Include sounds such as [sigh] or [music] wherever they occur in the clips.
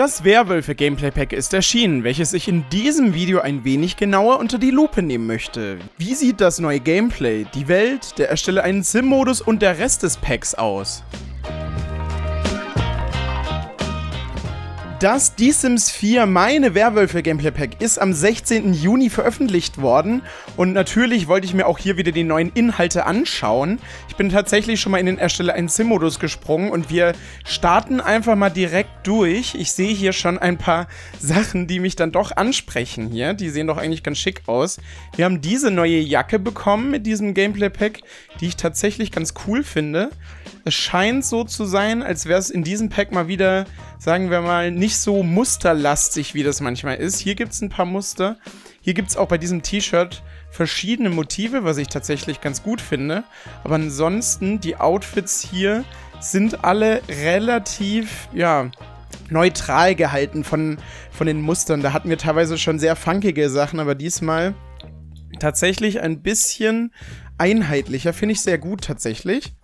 Das Werwölfe-Gameplay-Pack ist erschienen, welches ich in diesem Video ein wenig genauer unter die Lupe nehmen möchte. Wie sieht das neue Gameplay, die Welt, der Erstelle einen Sim-Modus und der Rest des Packs aus? Das Die Sims 4 meine Werwölfe Gameplay Pack ist am 16. Juni veröffentlicht worden und natürlich wollte ich mir auch hier wieder die neuen Inhalte anschauen. Ich bin tatsächlich schon mal in den Erstelle einen Sim-Modus gesprungen und wir starten einfach mal direkt durch. Ich sehe hier schon ein paar [laughs] Sachen, die mich dann doch ansprechen hier. Die sehen doch eigentlich ganz schick aus. Wir haben diese neue Jacke bekommen mit diesem Gameplay Pack, die ich tatsächlich ganz cool finde. Es scheint so zu sein, als wäre es in diesem Pack mal wieder, sagen wir mal, nicht so musterlastig, wie das manchmal ist. Hier gibt es ein paar Muster. Hier gibt es auch bei diesem T-Shirt verschiedene Motive, was ich tatsächlich ganz gut finde. Aber ansonsten, die Outfits hier sind alle relativ, ja, neutral gehalten von, von den Mustern. Da hatten wir teilweise schon sehr funkige Sachen, aber diesmal tatsächlich ein bisschen einheitlicher. Finde ich sehr gut tatsächlich.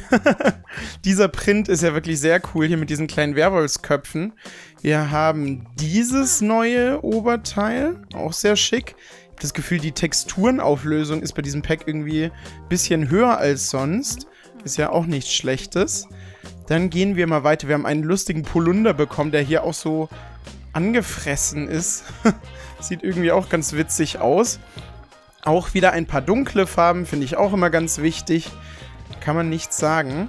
[laughs] Dieser Print ist ja wirklich sehr cool hier mit diesen kleinen Werwolfsköpfen. Wir haben dieses neue Oberteil, auch sehr schick. Ich habe das Gefühl, die Texturenauflösung ist bei diesem Pack irgendwie ein bisschen höher als sonst. Ist ja auch nichts Schlechtes. Dann gehen wir mal weiter. Wir haben einen lustigen Polunder bekommen, der hier auch so angefressen ist. [laughs] Sieht irgendwie auch ganz witzig aus. Auch wieder ein paar dunkle Farben, finde ich auch immer ganz wichtig kann man nichts sagen.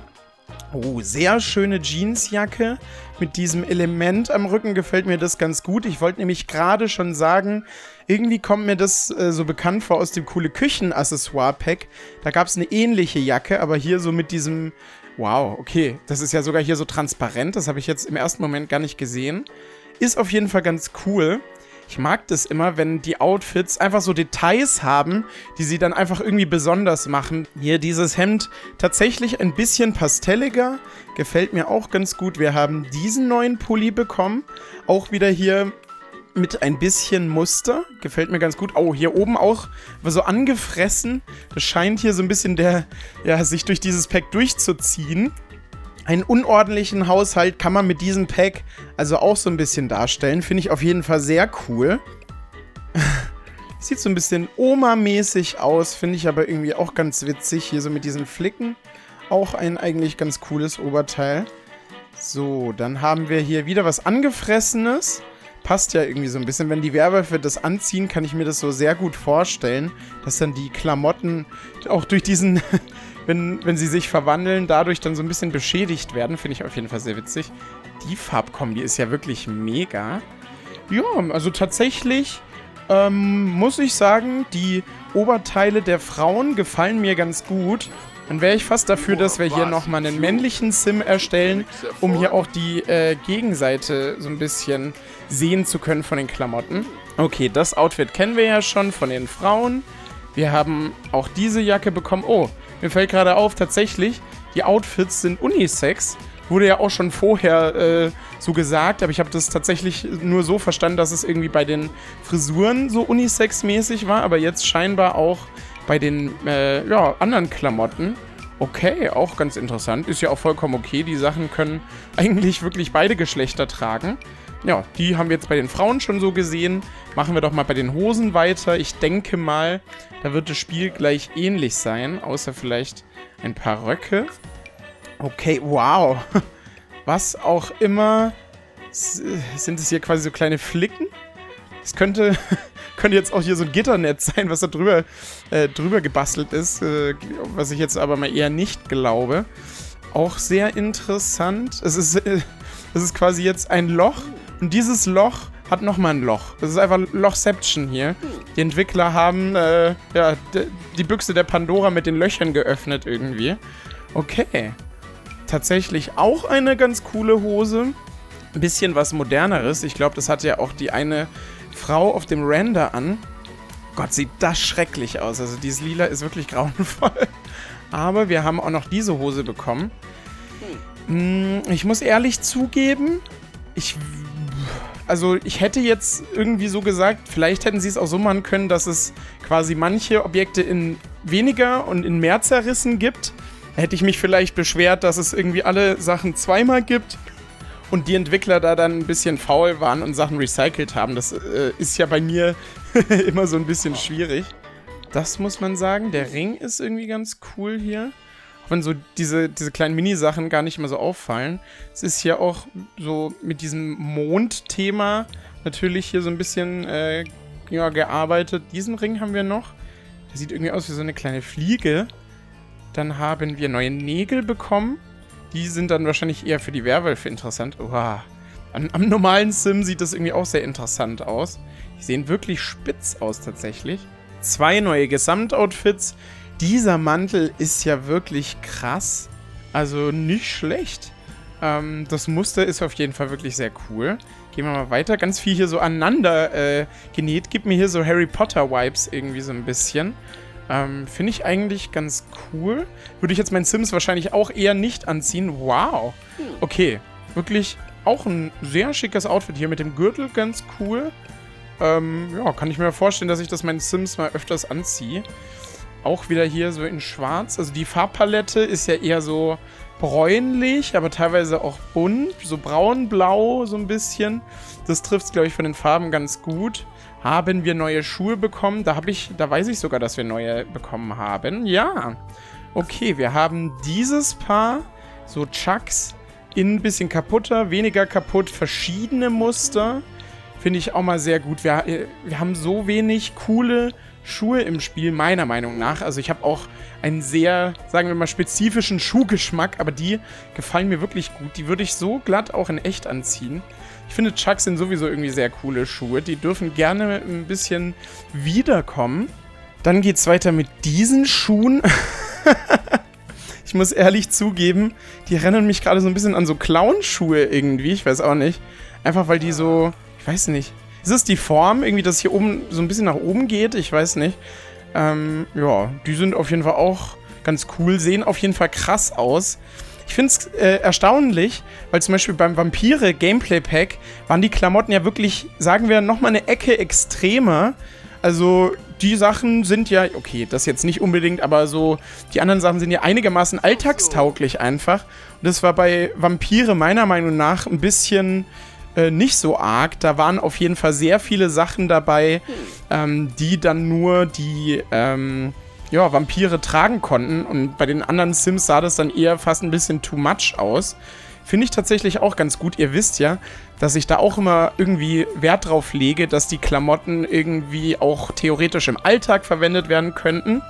Oh, sehr schöne Jeansjacke. Mit diesem Element am Rücken gefällt mir das ganz gut. Ich wollte nämlich gerade schon sagen, irgendwie kommt mir das äh, so bekannt vor aus dem coole Küchenaccessoire-Pack. Da gab es eine ähnliche Jacke, aber hier so mit diesem... Wow, okay. Das ist ja sogar hier so transparent. Das habe ich jetzt im ersten Moment gar nicht gesehen. Ist auf jeden Fall ganz cool. Ich mag das immer, wenn die Outfits einfach so Details haben, die sie dann einfach irgendwie besonders machen. Hier dieses Hemd tatsächlich ein bisschen pastelliger, gefällt mir auch ganz gut. Wir haben diesen neuen Pulli bekommen, auch wieder hier mit ein bisschen Muster. Gefällt mir ganz gut. Oh, hier oben auch so angefressen. Das scheint hier so ein bisschen der, ja, sich durch dieses Pack durchzuziehen. Einen unordentlichen Haushalt kann man mit diesem Pack also auch so ein bisschen darstellen. Finde ich auf jeden Fall sehr cool. [laughs] Sieht so ein bisschen Oma-mäßig aus, finde ich aber irgendwie auch ganz witzig. Hier so mit diesen Flicken. Auch ein eigentlich ganz cooles Oberteil. So, dann haben wir hier wieder was Angefressenes. Passt ja irgendwie so ein bisschen. Wenn die Werwölfe das anziehen, kann ich mir das so sehr gut vorstellen, dass dann die Klamotten auch durch diesen [laughs] wenn, wenn sie sich verwandeln, dadurch dann so ein bisschen beschädigt werden. Finde ich auf jeden Fall sehr witzig. Die Farbkombi ist ja wirklich mega. Ja, also tatsächlich ähm, muss ich sagen, die Oberteile der Frauen gefallen mir ganz gut. Dann wäre ich fast dafür, dass wir hier nochmal einen männlichen Sim erstellen, um hier auch die äh, Gegenseite so ein bisschen sehen zu können von den Klamotten. Okay, das Outfit kennen wir ja schon von den Frauen. Wir haben auch diese Jacke bekommen. Oh, mir fällt gerade auf, tatsächlich, die Outfits sind Unisex. Wurde ja auch schon vorher äh, so gesagt, aber ich habe das tatsächlich nur so verstanden, dass es irgendwie bei den Frisuren so Unisex-mäßig war, aber jetzt scheinbar auch bei den äh, ja, anderen Klamotten. Okay, auch ganz interessant. Ist ja auch vollkommen okay. Die Sachen können [laughs] eigentlich wirklich beide Geschlechter tragen. Ja, die haben wir jetzt bei den Frauen schon so gesehen. Machen wir doch mal bei den Hosen weiter. Ich denke mal, da wird das Spiel gleich ähnlich sein, außer vielleicht ein paar Röcke. Okay, wow. [laughs] Was auch immer. Sind es hier quasi so kleine Flicken? Es könnte, [laughs] könnte jetzt auch hier so ein Gitternetz [laughs] sein, was da drüber, äh, drüber gebastelt ist, äh, was ich jetzt aber mal eher nicht glaube. Auch sehr interessant. Es ist, äh, es ist quasi jetzt ein Loch und dieses Loch hat nochmal ein Loch. Das ist einfach Lochception hier. Die Entwickler haben äh, ja, die Büchse der Pandora mit den Löchern geöffnet irgendwie. Okay. Tatsächlich auch eine ganz coole Hose. Ein bisschen was moderneres. Ich glaube, das hat ja auch die eine Frau auf dem Render an. Gott, sieht das schrecklich aus. Also dieses Lila ist wirklich [laughs] grauenvoll. Aber wir haben auch noch diese Hose bekommen. Hm, ich muss ehrlich zugeben, ich also ich hätte jetzt irgendwie so gesagt, vielleicht hätten sie es auch so machen können, dass es quasi manche Objekte in weniger und in mehr zerrissen gibt. Da hätte ich mich vielleicht beschwert, dass es irgendwie alle Sachen zweimal gibt. und die Entwickler da dann ein bisschen faul waren und Sachen recycelt haben. Das äh, ist ja bei mir [laughs] immer so ein bisschen schwierig. Das muss man sagen. Der Ring ist irgendwie ganz cool hier. Wenn so diese, diese kleinen Mini-Sachen gar nicht immer so auffallen. Es ist hier auch so mit diesem Mondthema natürlich hier so ein bisschen äh, ja, gearbeitet. Diesen Ring haben wir noch. Der sieht irgendwie aus wie so eine kleine Fliege. Dann haben wir neue Nägel bekommen. Die sind dann wahrscheinlich eher für die Werwölfe interessant. Uah. Am, am, normalen Sim sieht das irgendwie auch sehr interessant aus. Die sehen wirklich spitz aus tatsächlich. Zwei neue Gesamtoutfits. Dieser Mantel ist ja wirklich krass. Also nicht schlecht. Ähm, das Muster ist auf jeden Fall wirklich sehr cool. Gehen wir mal weiter. Ganz viel hier so aneinander äh, genäht. Gibt mir hier so Harry Potter-Vibes irgendwie so ein bisschen. Ähm, Finde ich eigentlich ganz cool. Würde ich jetzt meinen Sims wahrscheinlich auch eher nicht anziehen. Wow. Okay. Wirklich auch ein sehr schickes Outfit hier mit dem Gürtel. Ganz cool. Ähm, ja, kann ich mir vorstellen, dass ich das meinen Sims mal öfters anziehe. Auch wieder hier so in schwarz. Also die Farbpalette ist ja eher so bräunlich, aber teilweise auch bunt. So braun-blau so ein bisschen. Das trifft es, glaube ich, von den Farben ganz gut haben wir neue Schuhe bekommen. Da habe ich, da weiß ich sogar, dass wir neue bekommen haben. Ja. Okay, wir haben dieses Paar, so Chucks, in ein bisschen kaputter, weniger kaputt, verschiedene Muster. Finde ich auch mal sehr gut. Wir, äh, wir haben so wenig coole Schuhe im Spiel, meiner Meinung nach. Also ich habe auch einen sehr, sagen wir mal, spezifischen Schuhgeschmack, aber die gefallen mir wirklich gut. Die würde ich so glatt auch in echt anziehen. Ich finde, Chucks sind sowieso irgendwie sehr coole Schuhe. Die dürfen gerne ein bisschen wiederkommen. Dann geht es weiter mit diesen Schuhen. [laughs] ich muss ehrlich zugeben, die rennen mich gerade so ein bisschen an so Clownschuhe irgendwie. Ich weiß auch nicht. Einfach weil die so, ich weiß nicht. Ist es die Form, irgendwie, dass hier oben so ein bisschen nach oben geht? Ich weiß nicht. Ähm, ja, die sind auf jeden Fall auch ganz cool, sehen auf jeden Fall krass aus. Ich finde es äh, erstaunlich, weil zum Beispiel beim Vampire Gameplay Pack waren die Klamotten ja wirklich, sagen wir, nochmal eine Ecke extremer. Also die Sachen sind ja, okay, das jetzt nicht unbedingt, aber so, die anderen Sachen sind ja einigermaßen alltagstauglich einfach. Und das war bei Vampire meiner Meinung nach ein bisschen äh, nicht so arg. Da waren auf jeden Fall sehr viele Sachen dabei, ähm, die dann nur die, ähm, ja, Vampire tragen konnten. Und bei den anderen Sims sah das dann eher fast ein bisschen too much aus. Finde ich tatsächlich auch ganz gut. Ihr wisst ja, dass ich da auch immer irgendwie Wert drauf lege, dass die Klamotten irgendwie auch theoretisch im Alltag verwendet werden könnten.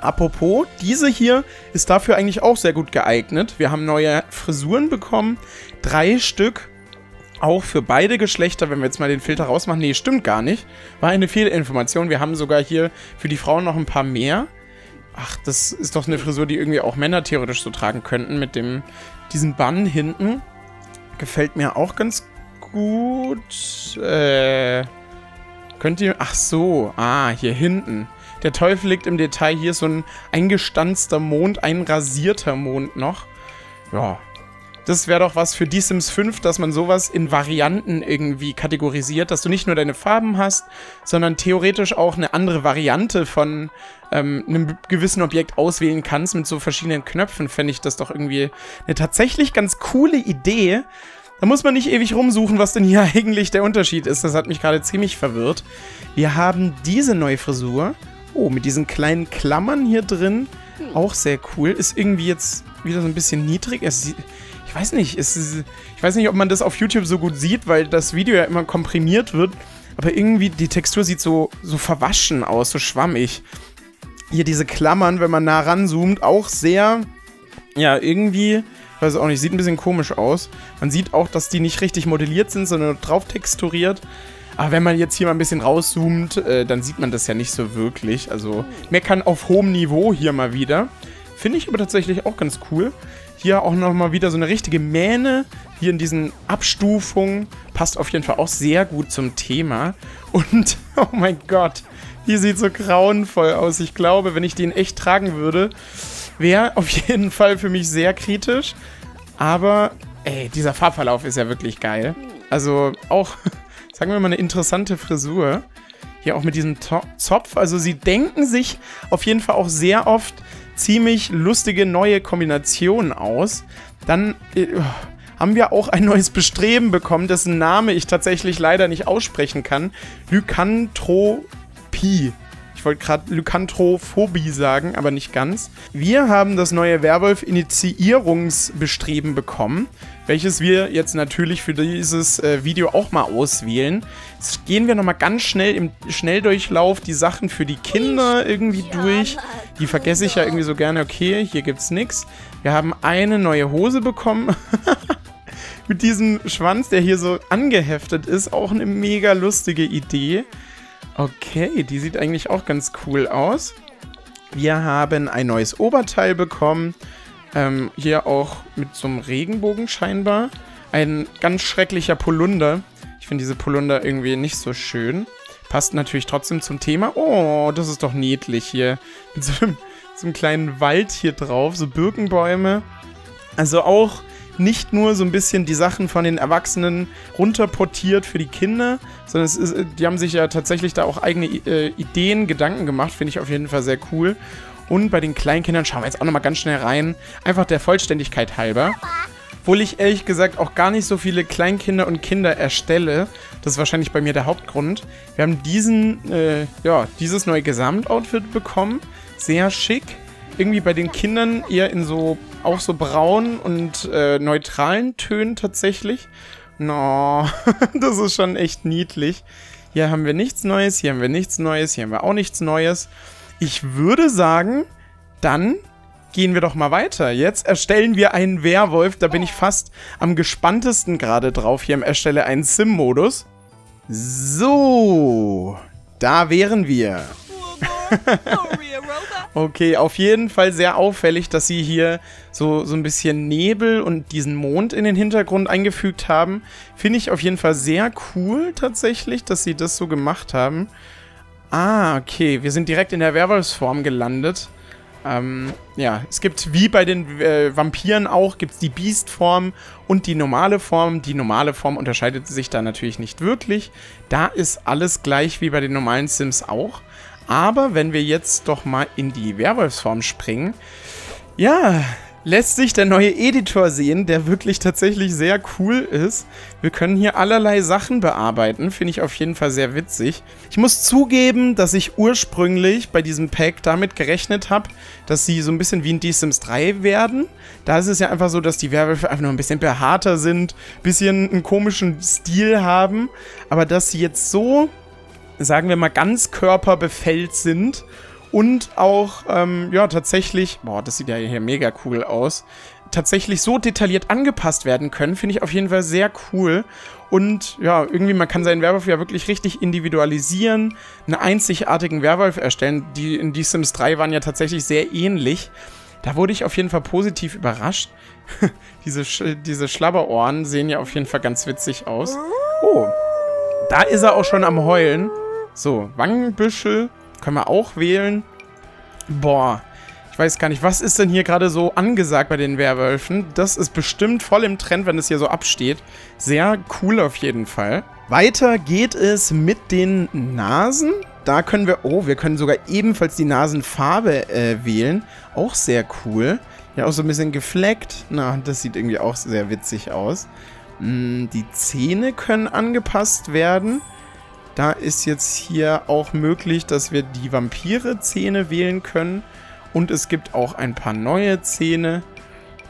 Apropos, diese hier ist dafür eigentlich auch sehr gut geeignet. Wir haben neue Frisuren bekommen. Drei Stück auch für beide Geschlechter, wenn wir jetzt mal den Filter rausmachen, nee, stimmt gar nicht. War eine Fehlinformation. Wir haben sogar hier für die Frauen noch ein paar mehr. Ach, das ist doch eine Frisur, die irgendwie auch Männer theoretisch so tragen könnten mit dem diesem Bann hinten. Gefällt mir auch ganz gut. Äh, könnt ihr... Ach so, ah, hier hinten. Der Teufel liegt im Detail. Hier ist so ein eingestanzter Mond, ein rasierter Mond noch. Ja, das wäre doch was für die Sims 5, dass man sowas in Varianten irgendwie kategorisiert, dass du nicht nur deine Farben hast, sondern theoretisch auch eine andere Variante von ähm, einem gewissen Objekt auswählen kannst mit so verschiedenen Knöpfen, fände ich das doch irgendwie eine tatsächlich ganz coole Idee. Da muss man nicht ewig rumsuchen, was denn hier [laughs] eigentlich der Unterschied ist. Das hat mich gerade ziemlich verwirrt. Wir haben diese neue Frisur. Oh, mit diesen kleinen Klammern hier drin. Auch sehr cool. Ist irgendwie jetzt wieder so ein bisschen niedrig. Es sieht, ich weiß nicht, ist, ich weiß nicht, ob man das auf YouTube so gut sieht, weil das Video ja immer komprimiert wird. Aber irgendwie, die Textur sieht so, so verwaschen aus, so schwammig. Hier diese Klammern, wenn man nah ranzoomt, auch sehr, ja, irgendwie, ich weiß auch nicht, sieht ein bisschen komisch aus. Man sieht auch, dass die nicht richtig modelliert sind, sondern drauf texturiert. Aber wenn man jetzt hier mal ein bisschen rauszoomt, äh, dann sieht man das ja nicht so wirklich. Also meckern auf hohem Niveau hier mal wieder. Finde ich aber tatsächlich auch ganz cool. Hier auch nochmal wieder so eine richtige Mähne. Hier in diesen Abstufungen. Passt auf jeden Fall auch sehr gut zum Thema. Und, [laughs] oh mein Gott, die sieht so grauenvoll aus. Ich glaube, wenn ich den echt tragen würde, wäre auf [laughs] jeden Fall für mich sehr kritisch. Aber, ey, dieser Farbverlauf ist ja wirklich geil. Also auch, [laughs] sagen wir mal, eine interessante Frisur. Hier auch mit diesem Zopf. Also sie denken sich auf jeden Fall auch sehr oft ziemlich lustige neue Kombinationen aus. Dann äh, haben wir auch ein neues Bestreben bekommen, dessen Name ich tatsächlich leider nicht aussprechen kann. Lycanthropie. Ich wollte gerade Lycanthrophobie sagen, aber nicht ganz. Wir haben das neue Werwolf-Initiierungsbestreben bekommen, welches wir jetzt natürlich für dieses äh, Video auch mal auswählen. Jetzt gehen wir nochmal ganz schnell im Schnelldurchlauf die Sachen für die Kinder irgendwie durch. Die vergesse ich ja irgendwie so gerne. Okay, hier gibt's nichts. Wir haben eine neue Hose bekommen. [laughs] Mit diesem Schwanz, der hier so angeheftet ist. Auch eine mega lustige Idee. Okay, die sieht eigentlich auch ganz cool aus. Wir haben ein neues Oberteil bekommen. Ähm, hier auch mit so einem Regenbogen scheinbar. Ein ganz schrecklicher Polunder. Ich finde diese Polunder irgendwie nicht so schön. Passt natürlich trotzdem zum Thema. Oh, das ist doch niedlich hier. Mit so einem, so einem kleinen Wald hier drauf. So Birkenbäume. Also auch nicht nur so ein bisschen die Sachen von den Erwachsenen runterportiert für die Kinder, sondern ist, die haben sich ja tatsächlich da auch eigene äh, Ideen, Gedanken gemacht. Finde ich auf jeden Fall sehr cool. Und bei den Kleinkindern schauen wir jetzt auch nochmal ganz schnell rein. Einfach der Vollständigkeit halber. Obwohl ich ehrlich gesagt auch gar nicht so viele Kleinkinder und Kinder erstelle. Das ist wahrscheinlich bei mir der Hauptgrund. Wir haben diesen, äh, ja, dieses neue Gesamtoutfit bekommen. Sehr schick. Irgendwie bei den Kindern eher in so auch so braun und äh, neutralen Tönen tatsächlich. No, [laughs] das ist schon echt niedlich. Hier haben wir nichts Neues, hier haben wir nichts Neues, hier haben wir auch nichts Neues. Ich würde sagen, dann gehen wir doch mal weiter. Jetzt erstellen wir einen Werwolf. Da bin ich fast am gespanntesten gerade drauf hier im Erstelle einen Sim-Modus. So, da wären wir. [laughs] okay, auf jeden Fall sehr auffällig, dass sie hier so, so ein bisschen Nebel und diesen Mond in den Hintergrund eingefügt haben. Finde ich auf jeden Fall sehr cool tatsächlich, dass sie das so gemacht haben. Ah, okay, wir sind direkt in der Werwolfsform gelandet. Ähm, ja, es gibt wie bei den äh, Vampiren auch, gibt es die Beast-Form und die normale Form. Die normale Form unterscheidet sich da natürlich nicht wirklich. Da ist alles gleich wie bei den normalen Sims auch. Aber wenn wir jetzt doch mal in die Werwolfsform springen, ja, lässt sich der neue Editor sehen, der wirklich tatsächlich sehr cool ist. Wir können hier allerlei Sachen bearbeiten, finde ich auf jeden Fall sehr witzig. Ich muss zugeben, dass ich ursprünglich bei diesem Pack damit gerechnet habe, dass sie so ein bisschen wie in The Sims 3 werden. Da ist es ja einfach so, dass die Werwölfe einfach nur ein bisschen behaarter sind, ein bisschen einen komischen Stil haben. Aber dass sie jetzt so sagen wir mal, ganz körperbefällt sind und auch, ähm, ja, tatsächlich, boah, das sieht ja hier mega cool aus, tatsächlich so detailliert angepasst werden können, finde ich auf jeden Fall sehr cool. Und ja, irgendwie, man kann seinen Werwolf ja wirklich richtig individualisieren, einen einzigartigen Werwolf erstellen. Die in Die Sims 3 waren ja tatsächlich sehr ähnlich. Da wurde ich auf jeden Fall positiv überrascht. [laughs] diese, Sch diese Schlabberohren sehen ja auf jeden Fall ganz witzig aus. Oh, da ist er auch schon am Heulen. So, Wangenbüschel können wir auch wählen. Boah, ich weiß gar nicht, was ist denn hier gerade so angesagt bei den Werwölfen? Das ist bestimmt voll im Trend, wenn es hier so absteht. Sehr cool auf jeden Fall. Weiter geht es mit den Nasen. Da können wir, oh, wir können sogar ebenfalls die Nasenfarbe äh, wählen. Auch sehr cool. Ja, auch so ein bisschen gefleckt. Na, das sieht irgendwie auch sehr witzig aus. Hm, die Zähne können angepasst werden. Da ist jetzt hier auch möglich, dass wir die Vampire-Zähne wählen können. Und es gibt auch ein paar neue Zähne.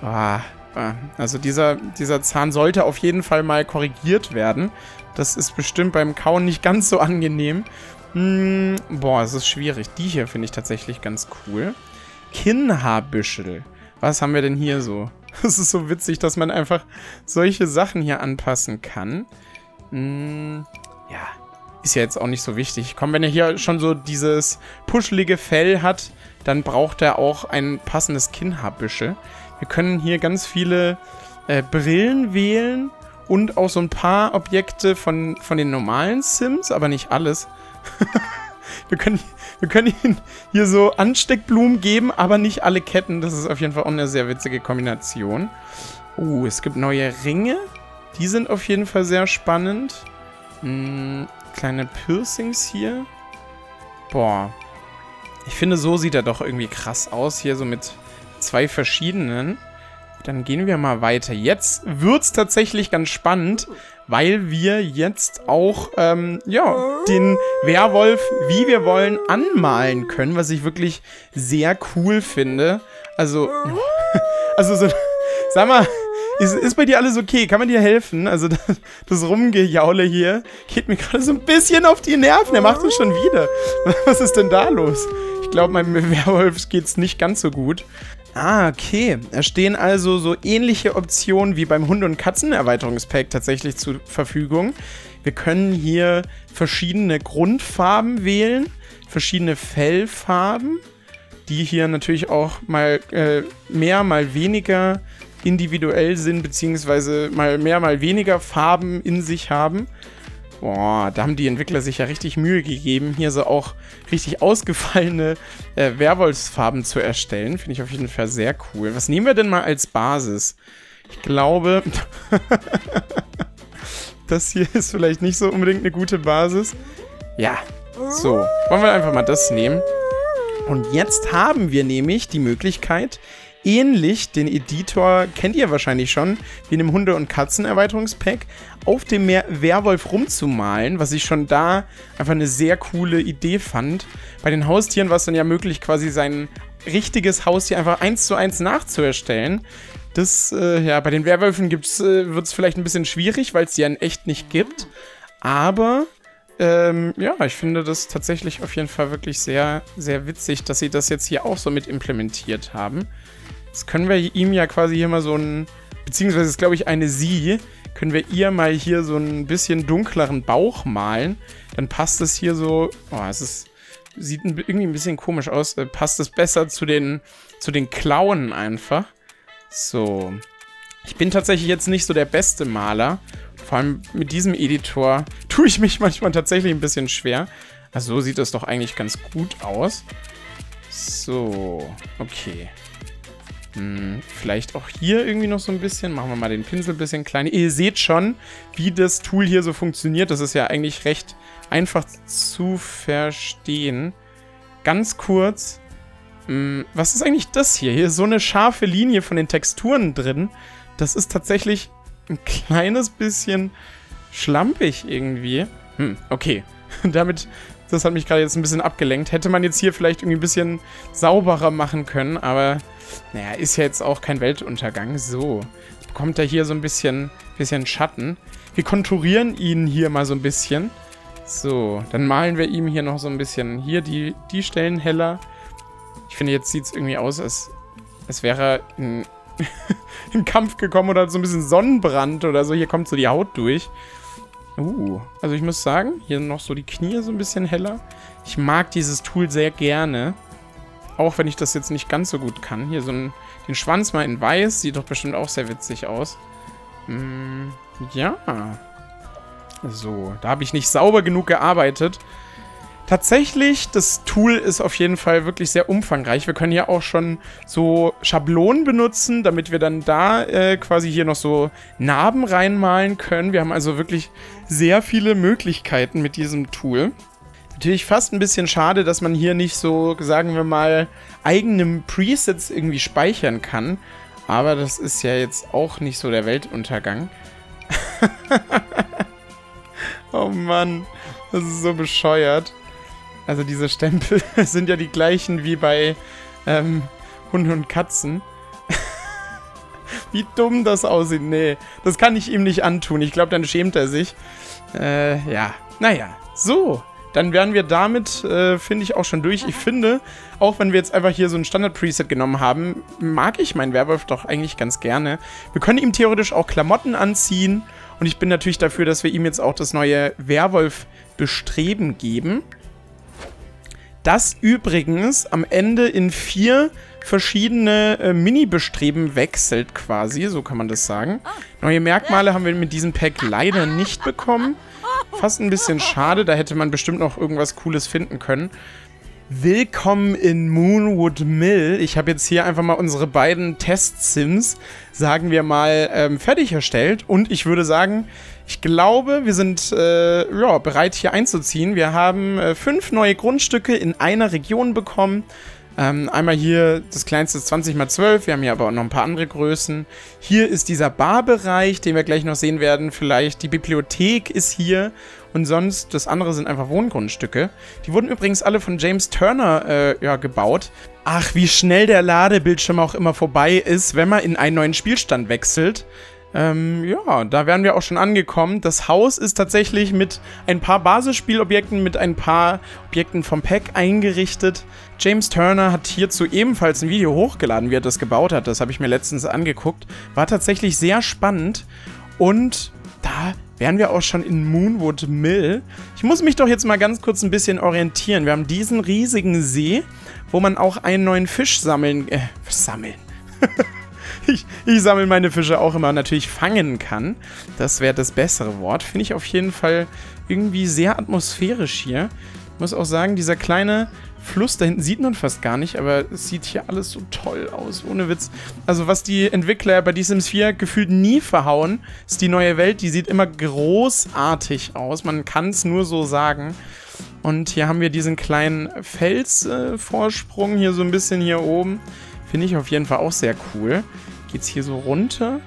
Ah, ah, also dieser, dieser Zahn sollte auf jeden Fall mal korrigiert werden. Das ist bestimmt beim Kauen nicht ganz so angenehm. Hm, boah, es ist schwierig. Die hier finde ich tatsächlich ganz cool. Kinnhaarbüschel. Was haben wir denn hier so? [laughs] Es ist so witzig, dass man einfach solche Sachen hier anpassen kann. Hm, ja, ist ja jetzt auch nicht so wichtig. Komm, wenn er hier schon so dieses puschelige Fell hat, dann braucht er auch ein passendes Kinnhaarbüschel. Wir können hier ganz viele äh, Brillen wählen und auch so ein paar Objekte von, von den normalen Sims, aber nicht alles. [laughs] wir, können, wir können ihnen hier so Ansteckblumen geben, aber nicht alle Ketten. Das ist auf jeden Fall auch eine sehr witzige Kombination. Uh, es gibt neue Ringe. Die sind auf jeden Fall sehr spannend. Hm, kleine Piercings hier. Boah. Ich finde, so sieht er doch irgendwie krass aus. Hier so mit zwei verschiedenen. Dann gehen wir mal weiter. Jetzt wird es tatsächlich ganz spannend, weil wir jetzt auch, ähm, ja, den Werwolf, wie wir wollen, anmalen können, was ich wirklich sehr cool finde. Also, [laughs] also so, [laughs] sag mal, ist, ist bei dir alles okay? Kann man dir helfen? Also [laughs] das, das Rumgejaule hier geht mir gerade so ein bisschen auf die Nerven. Er macht es schon wieder. [laughs] Was ist denn da los? Ich glaube, meinem Werwolf es nicht ganz so gut. Ah, okay. Da stehen also so ähnliche Optionen wie beim Hunde- und Katzen-Erweiterungspack tatsächlich zur Verfügung. Wir können hier verschiedene Grundfarben wählen, verschiedene Fellfarben, die hier natürlich auch mal äh, mehr, mal weniger individuell sind, beziehungsweise mal mehr, mal weniger Farben in sich haben. Boah, da haben die Entwickler sich ja richtig Mühe gegeben, hier so auch richtig ausgefallene äh, Werwolfsfarben zu erstellen. Finde ich auf jeden Fall sehr cool. Was nehmen wir denn mal als Basis? Ich glaube, [laughs] das hier ist vielleicht nicht so unbedingt eine gute Basis. Ja, so. Wollen wir einfach mal das nehmen. Und jetzt haben wir nämlich die Möglichkeit, ähnlich, den Editor kennt ihr wahrscheinlich schon, wie in dem Hunde- und Katzen-Erweiterungspack, auf dem Meer Werwolf rumzumalen, was ich schon da einfach eine sehr coole Idee fand. Bei den Haustieren war es dann ja möglich, quasi sein richtiges Haustier einfach eins zu eins nachzuerstellen. Das, äh, ja, bei den Werwölfen äh, wird es vielleicht ein bisschen schwierig, weil es die ja in echt nicht gibt. Aber ähm, ja, ich finde das tatsächlich auf jeden Fall wirklich sehr, sehr witzig, dass sie das jetzt hier auch so mit implementiert haben. Jetzt können wir ihm ja quasi hier mal so ein, beziehungsweise ist glaube ich eine Sie, können wir ihr mal hier so ein bisschen dunkleren Bauch malen. Dann passt es hier so, oh, es ist, sieht irgendwie ein bisschen komisch aus, äh, passt es besser zu den, zu den Klauen einfach. So. Ich bin tatsächlich jetzt nicht so der beste Maler. Vor allem mit diesem Editor tue ich mich manchmal tatsächlich ein bisschen schwer. Also so sieht das doch eigentlich ganz gut aus. So, okay. Hm, vielleicht auch hier irgendwie noch so ein bisschen. Machen wir mal den Pinsel ein bisschen kleiner. Ihr seht schon, wie das Tool hier so funktioniert. Das ist ja eigentlich recht einfach zu verstehen. Ganz kurz. Hm, was ist eigentlich das hier? Hier ist so eine scharfe Linie von den Texturen drin. Das ist tatsächlich ein kleines bisschen schlampig irgendwie. Hm, okay. [laughs] Damit, das hat mich gerade jetzt ein bisschen abgelenkt. Hätte man jetzt hier vielleicht irgendwie ein bisschen sauberer machen können, aber naja, ist ja jetzt auch kein Weltuntergang. So, bekommt er hier so ein bisschen, bisschen Schatten. Wir konturieren ihn hier mal so ein bisschen. So, dann malen wir ihm hier noch so ein bisschen hier die, die Stellen heller. Ich finde, jetzt sieht es irgendwie aus, als, als wäre er in, [laughs] in Kampf gekommen oder so ein bisschen Sonnenbrand oder so. Hier kommt so die Haut durch. Uh, also ich muss sagen, hier noch so die Knie so ein bisschen heller. Ich mag dieses Tool sehr gerne. Auch wenn ich das jetzt nicht ganz so gut kann. Hier so ein, den Schwanz mal in weiß. Sieht doch bestimmt auch sehr witzig aus. Hm, ja. So, da habe ich nicht sauber genug gearbeitet. Tatsächlich, das Tool ist auf jeden Fall wirklich sehr umfangreich. Wir können hier auch schon so Schablonen benutzen, damit wir dann da äh, quasi hier noch so Narben reinmalen können. Wir haben also wirklich sehr viele Möglichkeiten mit diesem Tool. Natürlich fast ein bisschen schade, dass man hier nicht so, sagen wir mal, eigene Presets irgendwie speichern kann. Aber das ist ja jetzt auch nicht so der Weltuntergang. [laughs] oh Mann, das ist so bescheuert. Also diese Stempel [laughs] sind ja die gleichen wie bei ähm, Hunde und Katzen. [laughs] wie dumm das aussieht. Nee, das kann ich ihm nicht antun. Ich glaube, dann schämt er sich. Äh, ja. Naja, so dann wären wir damit, äh, finde ich, auch schon durch. Ich finde, auch wenn wir jetzt einfach hier so ein Standard-Preset genommen haben, mag ich meinen Werwolf doch eigentlich ganz gerne. Wir können ihm theoretisch auch Klamotten anziehen. Und ich bin natürlich dafür, dass wir ihm jetzt auch das neue Werwolf-Bestreben geben. Das übrigens am Ende in vier verschiedene äh, Mini-Bestreben wechselt quasi, so kann man das sagen. Neue Merkmale haben wir mit diesem Pack leider nicht bekommen. Fast ein bisschen schade, da hätte man bestimmt noch irgendwas Cooles finden können. Willkommen in Moonwood Mill. Ich habe jetzt hier einfach mal unsere beiden Test-Sims, sagen wir mal, ähm, fertig erstellt. Und ich würde sagen, ich glaube, wir sind äh, ja, bereit hier einzuziehen. Wir haben äh, fünf neue Grundstücke in einer Region bekommen. Ähm, einmal hier das kleinste ist 20 x 12, wir haben hier aber auch noch ein paar andere Größen. Hier ist dieser Barbereich, den wir gleich noch sehen werden, vielleicht. Die Bibliothek ist hier und sonst, das andere sind einfach Wohngrundstücke. Die wurden übrigens alle von James Turner äh, ja, gebaut. Ach, wie schnell der Ladebildschirm auch immer vorbei ist, wenn man in einen neuen Spielstand wechselt. Ähm, ja, da wären wir auch schon angekommen. Das Haus ist tatsächlich mit ein paar Basisspielobjekten, mit ein paar Objekten vom Pack eingerichtet. James Turner hat hierzu ebenfalls ein Video hochgeladen, wie er das gebaut hat. Das habe ich mir letztens angeguckt. War tatsächlich sehr spannend. Und da wären wir auch schon in Moonwood Mill. Ich muss mich doch jetzt mal ganz kurz ein bisschen orientieren. Wir haben diesen riesigen See, wo man auch einen neuen Fisch sammeln... Äh, sammeln. [laughs] ich, ich sammle meine Fische auch immer natürlich fangen kann. Das wäre das bessere Wort. Finde ich auf jeden Fall irgendwie sehr atmosphärisch hier. Muss auch sagen, dieser kleine Fluss da hinten sieht man fast gar nicht, aber es sieht hier alles so toll aus, ohne Witz. Also was die Entwickler bei The Sims 4 gefühlt nie verhauen, ist die neue Welt, die sieht immer großartig aus. Man kann es nur so sagen. Und hier haben wir diesen kleinen Felsvorsprung äh, hier so ein bisschen hier oben. Finde ich auf jeden Fall auch sehr cool. Geht es hier so runter.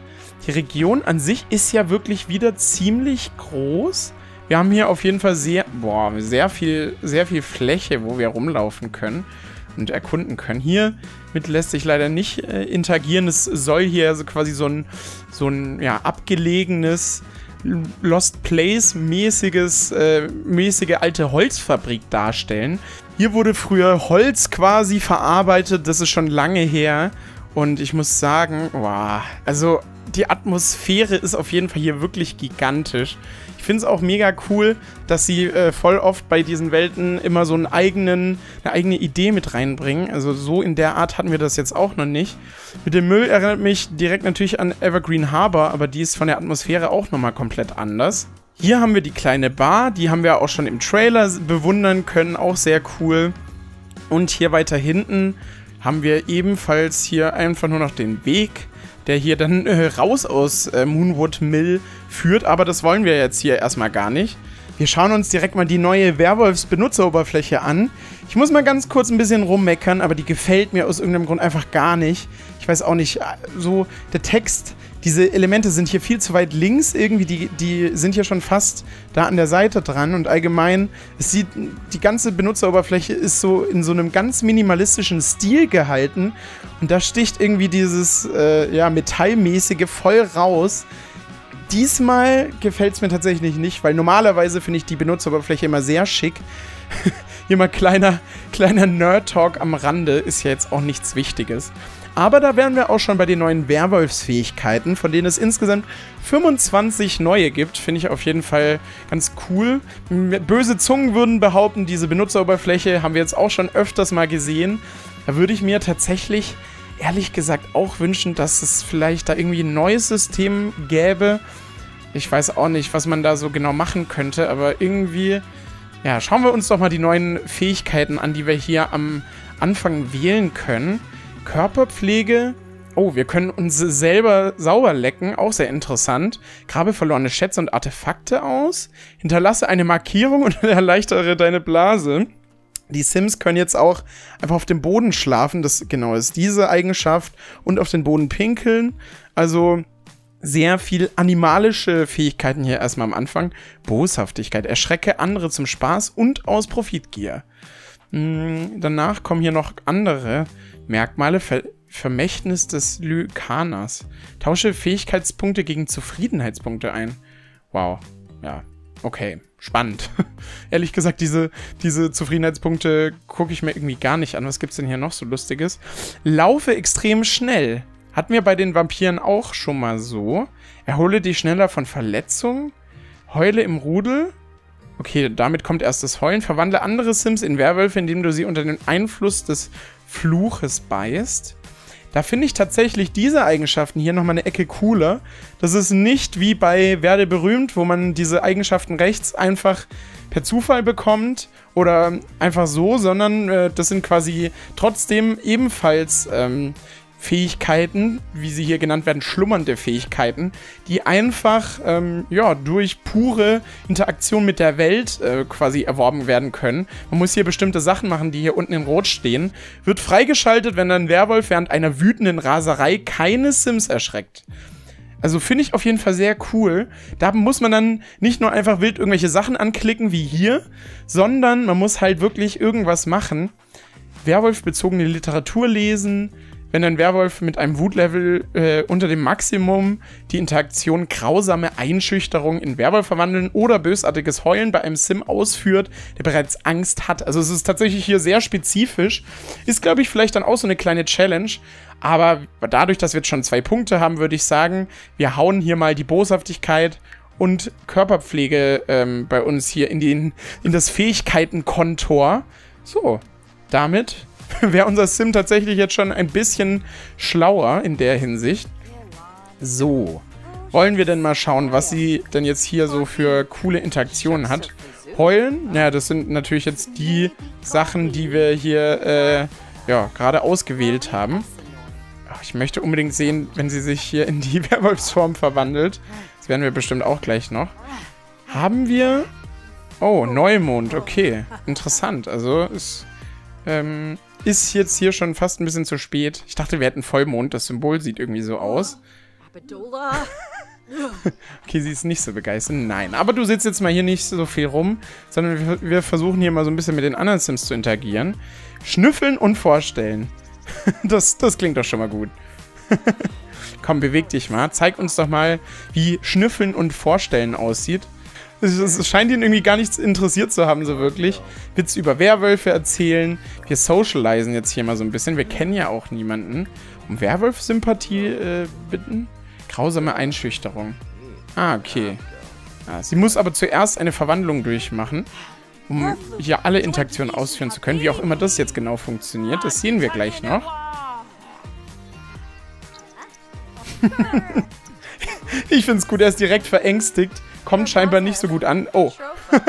Die Region an sich ist ja wirklich wieder ziemlich groß. Wir haben hier auf jeden Fall sehr, boah, sehr viel, sehr viel Fläche, wo wir rumlaufen können und erkunden können. Hier mit lässt sich leider nicht äh, interagieren. Es soll hier also quasi so ein, so ein ja, abgelegenes Lost Place mäßiges, äh, mäßige alte Holzfabrik darstellen. Hier wurde früher Holz quasi verarbeitet, das ist schon lange her. Und ich muss sagen, wow, also die Atmosphäre ist auf jeden Fall hier wirklich gigantisch. Ich finde es auch mega cool, dass sie äh, voll oft bei diesen Welten immer so einen eigenen, eine eigene Idee mit reinbringen. Also so in der Art hatten wir das jetzt auch noch nicht. Mit dem Müll erinnert mich direkt natürlich an Evergreen Harbor, aber die ist von der Atmosphäre auch nochmal komplett anders. Hier haben wir die kleine Bar, die haben wir auch schon im Trailer bewundern können, auch sehr cool. Und hier weiter hinten haben wir ebenfalls hier einfach nur noch den Weg der hier dann äh, raus aus äh, Moonwood Mill führt, aber das wollen wir jetzt hier erstmal gar nicht. Wir schauen uns direkt mal die neue Werwolfs-Benutzeroberfläche an. Ich muss mal ganz kurz ein bisschen rummeckern, aber die gefällt mir aus irgendeinem Grund einfach gar nicht. Ich weiß auch nicht, äh, so der Text diese Elemente sind hier viel zu weit links irgendwie, die, die sind hier schon fast da an der Seite dran und allgemein, es sieht, die ganze Benutzeroberfläche ist so in so einem ganz minimalistischen Stil gehalten und da sticht irgendwie dieses, äh, ja, Metallmäßige voll raus. Diesmal gefällt es mir tatsächlich nicht, weil normalerweise finde ich die Benutzeroberfläche immer sehr schick. [laughs] Hier mal kleiner, kleiner Nerd-Talk am Rande, ist ja jetzt auch nichts Wichtiges. Aber da wären wir auch schon bei den neuen Werwolfsfähigkeiten, von denen es insgesamt 25 neue gibt. Finde ich auf jeden Fall ganz cool. Böse Zungen würden behaupten, diese Benutzeroberfläche haben wir jetzt auch schon öfters mal gesehen. Da würde ich mir tatsächlich ehrlich gesagt auch wünschen, dass es vielleicht da irgendwie ein neues System gäbe. Ich weiß auch nicht, was man da so genau machen könnte, aber irgendwie, ja, schauen wir uns doch mal die neuen Fähigkeiten an, die wir hier am Anfang wählen können. Körperpflege. Oh, wir können uns selber sauber lecken. Auch sehr interessant. Grabe verlorene Schätze und Artefakte aus. Hinterlasse eine Markierung und [laughs] erleichtere deine Blase. Die Sims können jetzt auch einfach auf dem Boden schlafen. Das genau ist diese Eigenschaft. Und auf den Boden pinkeln. Also sehr viel animalische Fähigkeiten hier erstmal am Anfang. Boshaftigkeit. Erschrecke andere zum Spaß und aus Profitgier. Hm, danach kommen hier noch andere Merkmale. Ver Vermächtnis des Lykaners. Tausche Fähigkeitspunkte gegen Zufriedenheitspunkte ein. Wow. Ja. Okay. Spannend. [laughs] Ehrlich gesagt, diese, diese Zufriedenheitspunkte gucke ich mir irgendwie gar nicht an. Was gibt es denn hier noch so Lustiges? Laufe extrem schnell. Hatten wir bei den Vampiren auch schon mal so. Erhole dich schneller von Verletzungen. Heule im Rudel. Okay, damit kommt erst das Heulen. Verwandle andere Sims in Werwölfe, indem du sie unter den Einfluss des Fluches beißt. Da finde ich tatsächlich diese Eigenschaften hier nochmal eine Ecke cooler. Das ist nicht wie bei Werde berühmt, wo man diese Eigenschaften rechts einfach per Zufall bekommt oder einfach so, sondern äh, das sind quasi trotzdem ebenfalls ähm, Fähigkeiten, wie sie hier genannt werden, schlummernde Fähigkeiten, die einfach ähm, ja, durch pure Interaktion mit der Welt äh, quasi erworben werden können. Man muss hier bestimmte Sachen machen, die hier unten in Rot stehen. Wird freigeschaltet, wenn ein Werwolf während einer wütenden Raserei keine Sims erschreckt. Also finde ich auf jeden Fall sehr cool. Da muss man dann nicht nur einfach wild irgendwelche Sachen anklicken wie hier, sondern man muss halt wirklich irgendwas machen. Werwolf-bezogene Literatur lesen, wenn ein Werwolf mit einem Wutlevel äh, unter dem Maximum die Interaktion grausame Einschüchterung in Werwolf verwandeln oder bösartiges Heulen bei einem Sim ausführt, der bereits Angst hat. Also es ist tatsächlich hier sehr spezifisch. Ist, glaube ich, vielleicht dann auch so eine kleine Challenge. Aber dadurch, dass wir jetzt schon zwei Punkte haben, würde ich sagen, wir hauen hier mal die Boshaftigkeit und Körperpflege ähm, bei uns hier in, den, in das Fähigkeitenkontor. So, damit [laughs] wäre unser Sim tatsächlich jetzt schon ein bisschen schlauer in der Hinsicht. So. Wollen wir denn mal schauen, was sie denn jetzt hier so für coole Interaktionen hat? Heulen? Naja, das sind natürlich jetzt die Sachen, die wir hier, äh, ja, gerade ausgewählt haben. Ich möchte unbedingt sehen, wenn sie sich hier in die [laughs] Werwolfsform verwandelt. Das werden wir bestimmt auch gleich noch. Haben wir... Oh, Neumond, okay. Interessant. Also, es ähm, ist jetzt hier schon fast ein bisschen zu spät. Ich dachte, wir hätten Vollmond. Das Symbol sieht irgendwie so aus. [laughs] okay, sie ist nicht so begeistert. Nein, aber du sitzt jetzt mal hier nicht so viel rum, sondern wir, versuchen hier mal so ein bisschen mit den anderen Sims zu interagieren. Schnüffeln und vorstellen. [laughs] das, das klingt doch schon mal gut. [laughs] Komm, beweg dich mal. Zeig uns doch mal, wie Schnüffeln und Vorstellen aussieht. Es scheint ihn irgendwie gar nichts interessiert zu haben, so wirklich. Witz über Werwölfe erzählen. Wir socialisen jetzt hier mal so ein bisschen. Wir kennen ja auch niemanden. Um Werwolf-Sympathie äh, bitten? Grausame Einschüchterung. Ah, okay. Ah, sie muss aber zuerst eine Verwandlung durchmachen, um hier alle Interaktionen ausführen zu können. Wie auch immer das jetzt genau funktioniert, das sehen wir gleich noch. [laughs] ich finde es gut, er ist direkt verängstigt kommt scheinbar nicht so gut an. Oh. [laughs]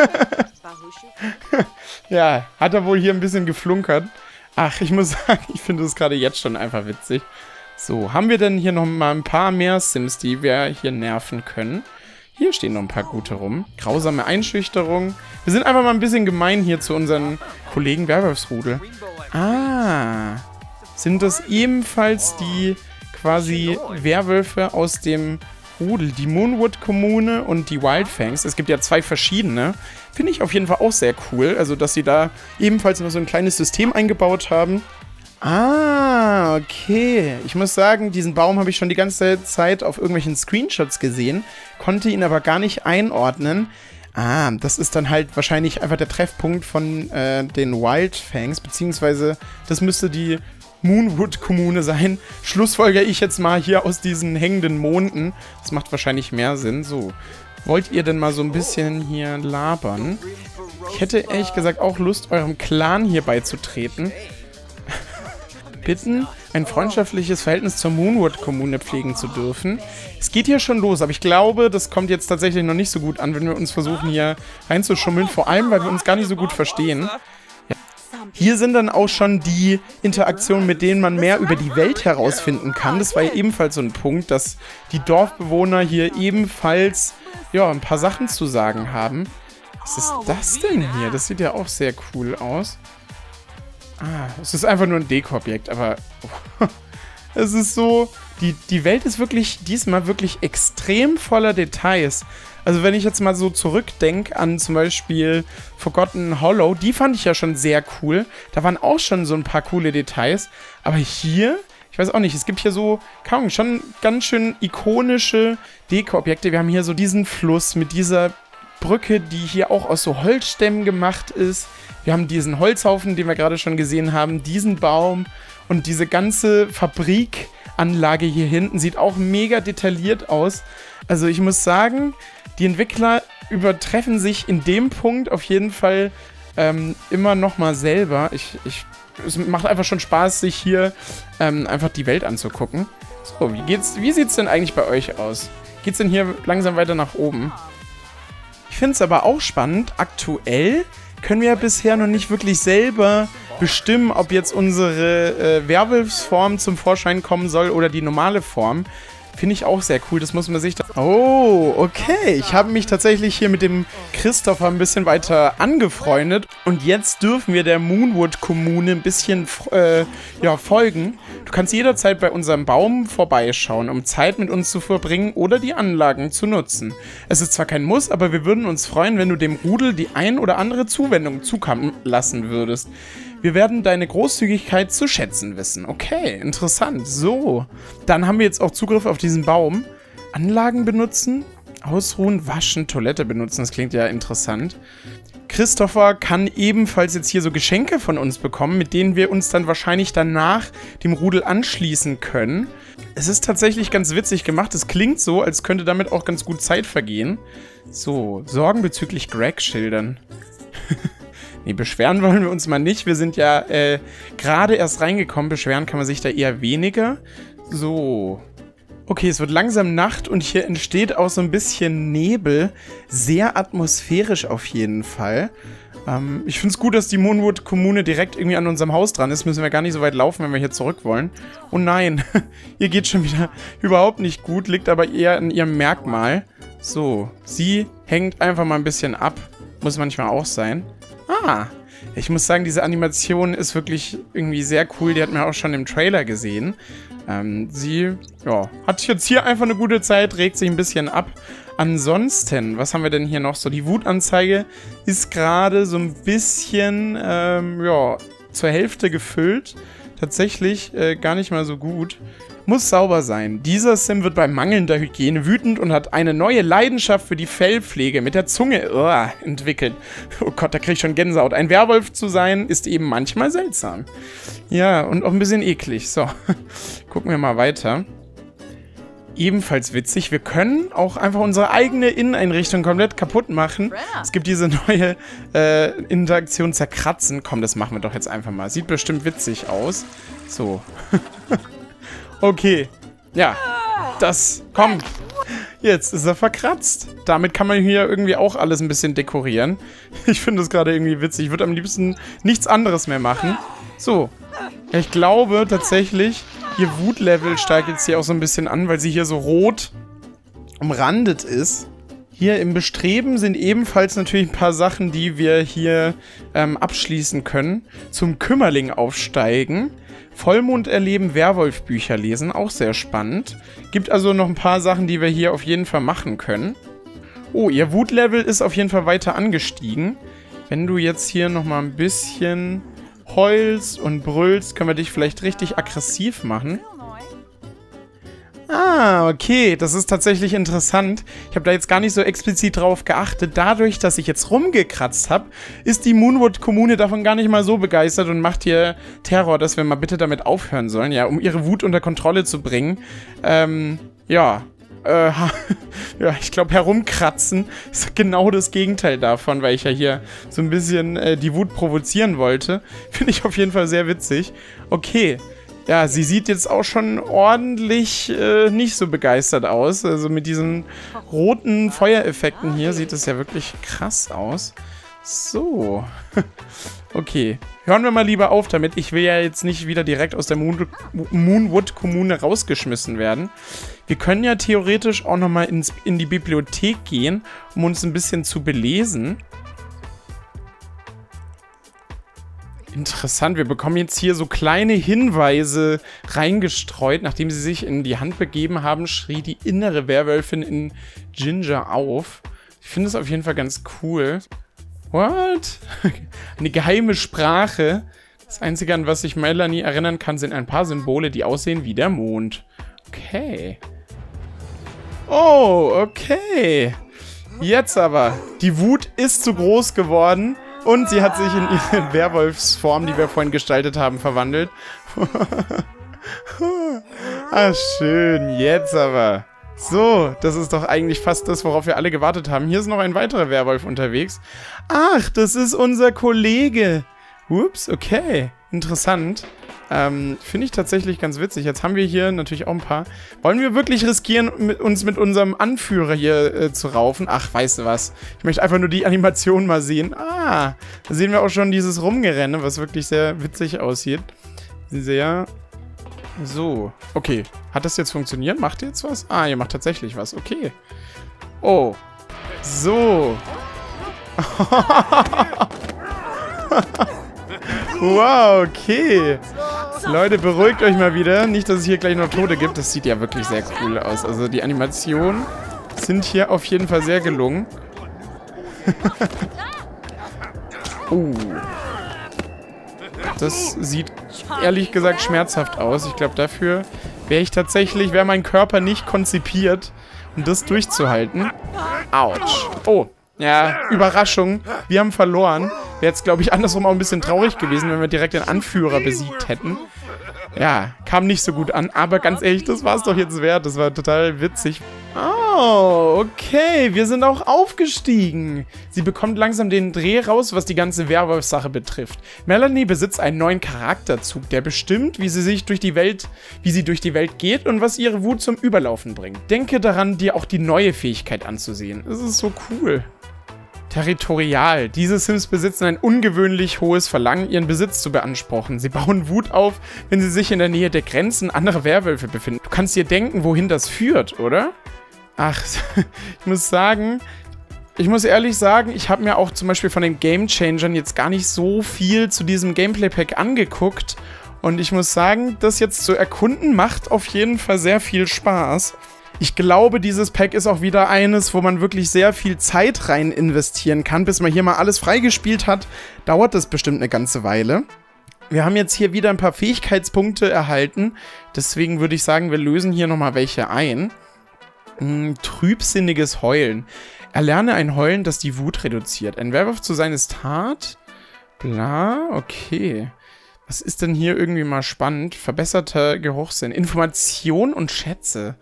ja, hat er wohl hier ein bisschen geflunkert. Ach, ich muss [laughs] sagen, ich finde das gerade jetzt schon einfach witzig. So, haben wir denn hier noch mal ein paar mehr Sims, die wir hier nerven können? Hier stehen noch ein paar gute rum. Grausame Einschüchterung. Wir sind einfach mal ein bisschen gemein hier zu unseren Kollegen Werwolfsrudel. Ah, sind das ebenfalls die quasi Werwölfe aus dem Rudel, die Moonwood-Kommune und die Wildfangs. Es gibt ja zwei verschiedene. Finde ich auf jeden Fall auch sehr cool. Also, dass sie da ebenfalls noch so ein kleines System eingebaut haben. Ah, okay. Ich muss sagen, diesen Baum habe ich schon die ganze Zeit auf irgendwelchen Screenshots gesehen, konnte ihn aber gar nicht einordnen. Ah, das ist dann halt wahrscheinlich einfach der Treffpunkt von äh, den Wildfangs, beziehungsweise das müsste die Moonwood-Kommune sein. Schlussfolger ich jetzt mal hier aus diesen hängenden Monden. Das macht wahrscheinlich mehr Sinn. So, wollt ihr denn mal so ein bisschen hier labern? Ich hätte ehrlich gesagt auch Lust, eurem Clan hier beizutreten. [laughs] Bitten, ein freundschaftliches Verhältnis zur Moonwood-Kommune pflegen zu dürfen. Es geht hier schon los, aber ich glaube, das kommt jetzt tatsächlich noch nicht so gut an, wenn wir uns versuchen, hier reinzuschummeln. Vor allem, weil wir uns gar nicht so gut verstehen. Hier sind dann auch schon die Interaktionen, mit denen man mehr über die Welt herausfinden kann. Das war ja ebenfalls so ein Punkt, dass die Dorfbewohner hier ebenfalls ja, ein paar Sachen zu sagen haben. Was ist das denn hier? Das sieht ja auch sehr cool aus. Ah, es ist einfach nur ein Deko-Objekt, aber oh, es ist so, die, die Welt ist wirklich diesmal wirklich extrem voller Details. Also wenn ich jetzt mal so zurückdenke an zum Beispiel Forgotten Hollow, die fand ich ja schon sehr cool. Da waren auch schon so ein paar coole Details. Aber hier, ich weiß auch nicht, es gibt hier so, kaum schon ganz schön ikonische Deko-Objekte. Wir haben hier so diesen Fluss mit dieser Brücke, die hier auch aus so Holzstämmen gemacht ist. Wir haben diesen Holzhaufen, den wir gerade schon gesehen haben, diesen Baum und diese ganze Fabrikanlage hier hinten sieht auch mega detailliert aus. Also ich muss sagen, die Entwickler übertreffen sich in dem Punkt auf jeden Fall ähm, immer noch mal selber. Ich, ich, es macht einfach schon Spaß, sich hier ähm, einfach die Welt anzugucken. So, wie geht's, wie sieht's denn eigentlich bei euch aus? Geht's denn hier langsam weiter nach oben? Ich finde es aber auch spannend. Aktuell können wir ja bisher noch nicht wirklich selber bestimmen, ob jetzt unsere äh, Werwolfsform zum Vorschein kommen soll oder die normale Form. Finde ich auch sehr cool, das muss man sich... Oh, okay. Ich habe mich tatsächlich hier mit dem Christopher ein bisschen weiter angefreundet. Und jetzt dürfen wir der Moonwood-Kommune ein bisschen äh, ja, folgen. Du kannst jederzeit bei unserem Baum vorbeischauen, um Zeit mit uns zu verbringen oder die Anlagen zu nutzen. Es ist zwar kein Muss, aber wir würden uns freuen, wenn du dem Rudel die ein oder andere Zuwendung zukommen lassen würdest. Wir werden deine Großzügigkeit zu schätzen wissen. Okay, interessant. So, dann haben wir jetzt auch Zugriff auf diesen Baum. Anlagen benutzen, ausruhen, waschen, Toilette benutzen. Das klingt ja interessant. Christopher kann ebenfalls jetzt hier so Geschenke von uns bekommen, mit denen wir uns dann wahrscheinlich danach dem Rudel anschließen können. Es ist tatsächlich ganz witzig gemacht. Es klingt so, als könnte damit auch ganz gut Zeit vergehen. So, Sorgen bezüglich Greg schildern. [laughs] Nee, beschweren [laughs] wollen wir uns mal nicht. Wir sind ja äh, gerade erst reingekommen. Beschweren kann man sich da eher weniger. So. Okay, es wird langsam Nacht und hier entsteht auch so ein bisschen Nebel. Sehr atmosphärisch auf jeden Fall. Ähm, ich finde es gut, dass die Moonwood-Kommune direkt irgendwie an unserem Haus dran ist. Müssen wir gar nicht so weit laufen, wenn wir hier zurück wollen. Oh nein, [laughs] hier geht schon wieder überhaupt nicht gut. Liegt aber eher in ihrem Merkmal. So, sie hängt einfach mal ein bisschen ab. Muss manchmal auch sein. Ah, ich muss sagen, diese Animation ist wirklich irgendwie sehr cool. Die hat man auch schon im Trailer gesehen. Ähm, sie, ja, hat jetzt hier einfach eine gute Zeit, regt sich ein bisschen ab. Ansonsten, was haben wir denn hier noch so? Die Wutanzeige ist gerade so ein bisschen, ähm, ja, zur Hälfte gefüllt. Tatsächlich äh, gar nicht mal so gut muss sauber sein. Dieser Sim wird bei mangelnder Hygiene wütend und hat eine neue Leidenschaft für die Fellpflege mit der Zunge uh, entwickelt. Oh Gott, da krieg ich schon Gänsehaut. Ein Werwolf zu sein, ist eben manchmal seltsam. Ja, und auch ein bisschen eklig. So, [laughs] gucken wir mal weiter. Ebenfalls witzig, wir können auch einfach unsere eigene Inneneinrichtung komplett kaputt machen. Es gibt diese [laughs] neue äh, Interaktion zerkratzen. Komm, das machen wir doch jetzt einfach mal. Sieht bestimmt witzig aus. So. [laughs] Okay. Ja. Das. Komm. Jetzt ist er verkratzt. Damit kann man hier irgendwie auch alles ein bisschen dekorieren. [laughs] Ich finde das gerade irgendwie witzig. Ich würde am liebsten nichts anderes mehr machen. So. Ich glaube tatsächlich, ihr Wutlevel steigt jetzt hier auch so ein bisschen an, weil sie hier so rot umrandet ist. Hier im Bestreben sind ebenfalls natürlich ein paar Sachen, die wir hier ähm, abschließen können. Zum Kümmerling aufsteigen. Vollmond erleben, Werwolf-Bücher lesen, auch sehr spannend. Gibt also noch ein paar Sachen, die wir hier auf jeden Fall machen können. Oh, ihr Wutlevel ist auf jeden Fall weiter angestiegen. Wenn du jetzt hier nochmal ein bisschen heulst und brüllst, können wir dich vielleicht richtig aggressiv machen. Ah, okay. Das ist tatsächlich interessant. Ich habe da jetzt gar nicht so explizit drauf geachtet. Dadurch, dass ich jetzt rumgekratzt habe, ist die Moonwood-Kommune davon gar nicht mal so begeistert und macht hier Terror, dass wir mal bitte damit aufhören sollen, ja, um ihre Wut unter Kontrolle zu bringen. Ähm, ja. Äh, [laughs] ja, ich glaube, herumkratzen ist genau das Gegenteil davon, weil ich ja hier so ein bisschen äh, die Wut provozieren wollte. Finde ich auf jeden Fall sehr witzig. Okay. Ja, sie sieht jetzt auch schon ordentlich äh, nicht so begeistert aus. Also mit diesen roten Feuereffekten hier sieht es ja wirklich krass aus. So. [laughs] okay. Hören wir mal lieber auf damit. Ich will ja jetzt nicht wieder direkt aus der Moon Moonwood-Kommune rausgeschmissen werden. Wir können ja theoretisch auch nochmal in die Bibliothek gehen, um uns ein bisschen zu belesen. Interessant, wir bekommen jetzt hier so kleine Hinweise reingestreut. Nachdem sie sich in die Hand begeben haben, schrie die innere Werwölfin in Ginger auf. Ich finde es auf jeden Fall ganz cool. What? [laughs] Eine geheime Sprache. Das Einzige, an was sich Melanie erinnern kann, sind ein paar Symbole, die aussehen wie der Mond. Okay. Oh, okay. Jetzt aber. Die Wut ist zu groß geworden. Und sie hat sich in ihre Werwolfsform, die wir vorhin gestaltet haben, verwandelt. [laughs] ah, schön. Jetzt aber. So, das ist doch eigentlich fast das, worauf wir alle gewartet haben. Hier ist noch ein weiterer Werwolf unterwegs. Ach, das ist unser Kollege. Ups, okay. Interessant. Ähm, Finde ich tatsächlich ganz witzig. Jetzt haben wir hier natürlich auch ein paar. Wollen wir wirklich riskieren, uns mit unserem Anführer hier äh, zu raufen? Ach, weißt du was? Ich möchte einfach nur die Animation mal sehen. Ah, da sehen wir auch schon dieses Rumgerenne, was wirklich sehr witzig aussieht. Sehr... So, okay. Hat das jetzt funktioniert? Macht ihr jetzt was? Ah, ihr macht tatsächlich was. Okay. Oh. So. [laughs] [laughs] wow, okay. Leute, beruhigt euch mal wieder. Nicht, dass es hier gleich noch Tote gibt. Das sieht ja wirklich sehr cool aus. Also die Animationen sind hier auf jeden Fall sehr gelungen. uh. [laughs] Das sieht ehrlich gesagt schmerzhaft aus. Ich glaube, dafür wäre ich tatsächlich, wäre mein Körper nicht konzipiert, um das durchzuhalten. Autsch. Oh, ja, Überraschung. Wir haben verloren. Wäre jetzt, glaube ich, andersrum auch ein bisschen traurig gewesen, wenn wir direkt den Anführer besiegt hätten. Ja, kam nicht so gut an. Aber ganz ehrlich, das war es doch jetzt wert. Das war total witzig. Oh, okay. Wir sind auch aufgestiegen. Sie bekommt langsam den Dreh raus, was die ganze Werwolf-Sache betrifft. Melanie besitzt einen neuen Charakterzug, der bestimmt, wie sie sich durch die Welt, wie sie durch die Welt geht und was ihre Wut zum Überlaufen bringt. Denke daran, dir auch die neue Fähigkeit anzusehen. Das ist so cool. Territorial. Diese Sims besitzen ein ungewöhnlich hohes Verlangen, ihren Besitz zu beanspruchen. Sie bauen Wut auf, wenn sie sich in der Nähe der Grenzen anderer Werwölfe befinden. Du kannst dir denken, wohin das führt, oder? Ach, [laughs] ich muss sagen, ich muss ehrlich sagen, ich habe mir auch zum Beispiel von den Game Changern jetzt gar nicht so viel zu diesem Gameplay-Pack angeguckt. Und ich muss sagen, das jetzt zu erkunden macht auf jeden Fall sehr viel Spaß. Ich glaube, dieses Pack ist auch wieder eines, wo man wirklich sehr viel Zeit rein investieren kann. Bis man hier mal alles freigespielt hat, dauert das bestimmt eine ganze Weile. Wir haben jetzt hier wieder ein paar Fähigkeitspunkte erhalten. Deswegen würde ich sagen, wir lösen hier nochmal welche ein. Hm, trübsinniges Heulen. Erlerne ein Heulen, das die Wut reduziert. Ein Werwolf zu seines Tat. Bla, okay. Was ist denn hier irgendwie mal spannend? Verbesserter Geruchssinn. Information und Schätze.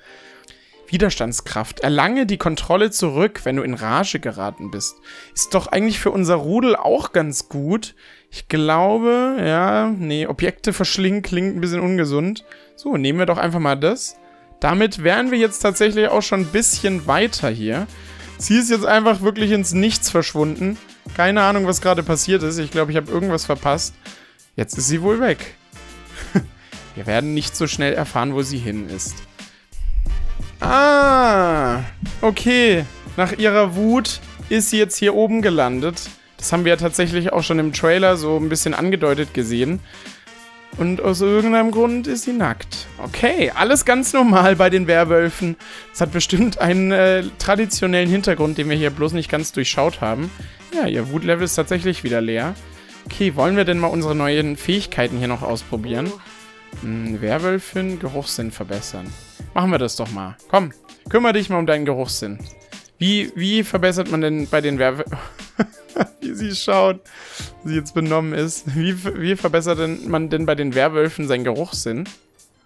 Widerstandskraft. Erlange die Kontrolle zurück, wenn du in Rage geraten bist. Ist doch eigentlich für unser Rudel auch ganz gut. Ich glaube, ja, nee, Objekte verschlingen klingt ein bisschen ungesund. So, nehmen wir doch einfach mal das. Damit wären wir jetzt tatsächlich auch schon ein bisschen weiter hier. Sie ist jetzt einfach wirklich ins Nichts verschwunden. Keine Ahnung, was gerade passiert ist. Ich glaube, ich habe irgendwas verpasst. Jetzt ist sie wohl weg. [laughs] wir werden nicht so schnell erfahren, wo sie hin ist. Ah, okay. Nach ihrer Wut ist sie jetzt hier oben gelandet. Das haben wir ja tatsächlich auch schon im Trailer so ein bisschen angedeutet gesehen. Und aus irgendeinem Grund ist sie nackt. Okay, alles ganz normal bei den Werwölfen. Das hat bestimmt einen äh, traditionellen Hintergrund, den wir hier bloß nicht ganz durchschaut haben. Ja, ihr Wutlevel ist tatsächlich wieder leer. Okay, wollen wir denn mal unsere neuen Fähigkeiten hier noch ausprobieren? Hm, Werwölfin, Geruchssinn verbessern. Machen wir das doch mal. Komm, kümmere dich mal um deinen Geruchssinn. Wie, wie verbessert man denn bei den Werbe... [laughs] wie sie schaut, wie sie jetzt benommen ist. Wie, wie verbessert denn man denn bei den Werwölfen seinen Geruchssinn?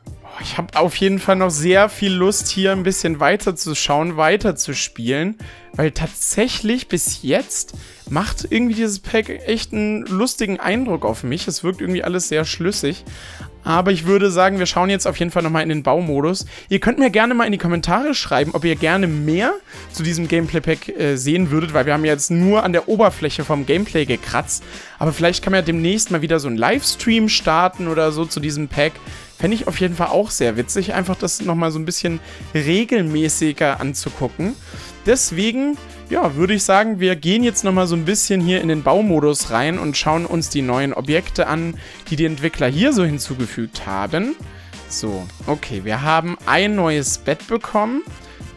Oh, ich habe auf jeden Fall noch sehr viel Lust, hier ein bisschen weiter zu schauen, weiter zu spielen. Weil tatsächlich bis jetzt macht irgendwie dieses Pack echt einen lustigen Eindruck auf mich. Es wirkt irgendwie alles sehr schlüssig. Aber ich würde sagen, wir schauen jetzt auf jeden Fall nochmal in den Baumodus. Ihr könnt mir gerne mal in die Kommentare schreiben, ob ihr gerne mehr zu diesem Gameplay-Pack äh, sehen würdet, weil wir haben jetzt nur an der Oberfläche vom Gameplay gekratzt. Aber vielleicht kann man ja demnächst mal wieder so einen Livestream starten oder so zu diesem Pack. Fände ich auf jeden Fall auch sehr witzig, einfach das nochmal so ein bisschen regelmäßiger anzugucken. Deswegen ja, würde ich sagen, wir gehen jetzt nochmal so ein bisschen hier in den Baumodus rein und schauen uns die neuen Objekte an, die die Entwickler hier so hinzugefügt haben. So, okay, wir haben ein neues Bett bekommen,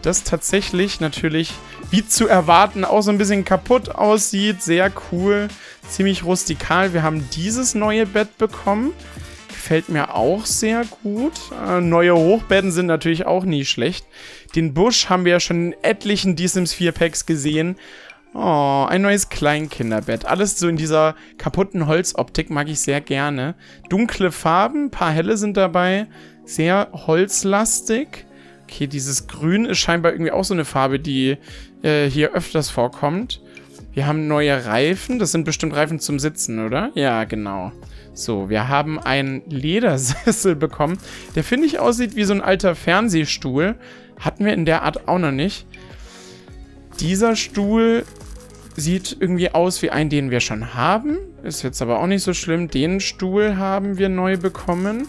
das tatsächlich natürlich, wie zu erwarten, auch so ein bisschen kaputt aussieht. Sehr cool, ziemlich rustikal. Wir haben dieses neue Bett bekommen. Gefällt mir auch sehr gut. Äh, neue Hochbetten sind natürlich auch nie schlecht. Den Busch haben wir ja schon in etlichen Sims 4 Packs gesehen. Oh, ein neues Kleinkinderbett. Alles so in dieser kaputten Holzoptik mag ich sehr gerne. Dunkle Farben, ein paar helle sind dabei. Sehr holzlastig. Okay, dieses Grün ist scheinbar irgendwie auch so eine Farbe, die äh, hier öfters vorkommt. Wir haben neue Reifen. Das sind bestimmt Reifen zum Sitzen, oder? Ja, genau. So, wir haben einen Ledersessel bekommen, der, finde ich, aussieht wie so ein alter Fernsehstuhl. Hatten wir in der Art auch noch nicht. Dieser Stuhl sieht irgendwie aus wie einen, den wir schon haben. Ist jetzt aber auch nicht so schlimm. Den Stuhl haben wir neu bekommen.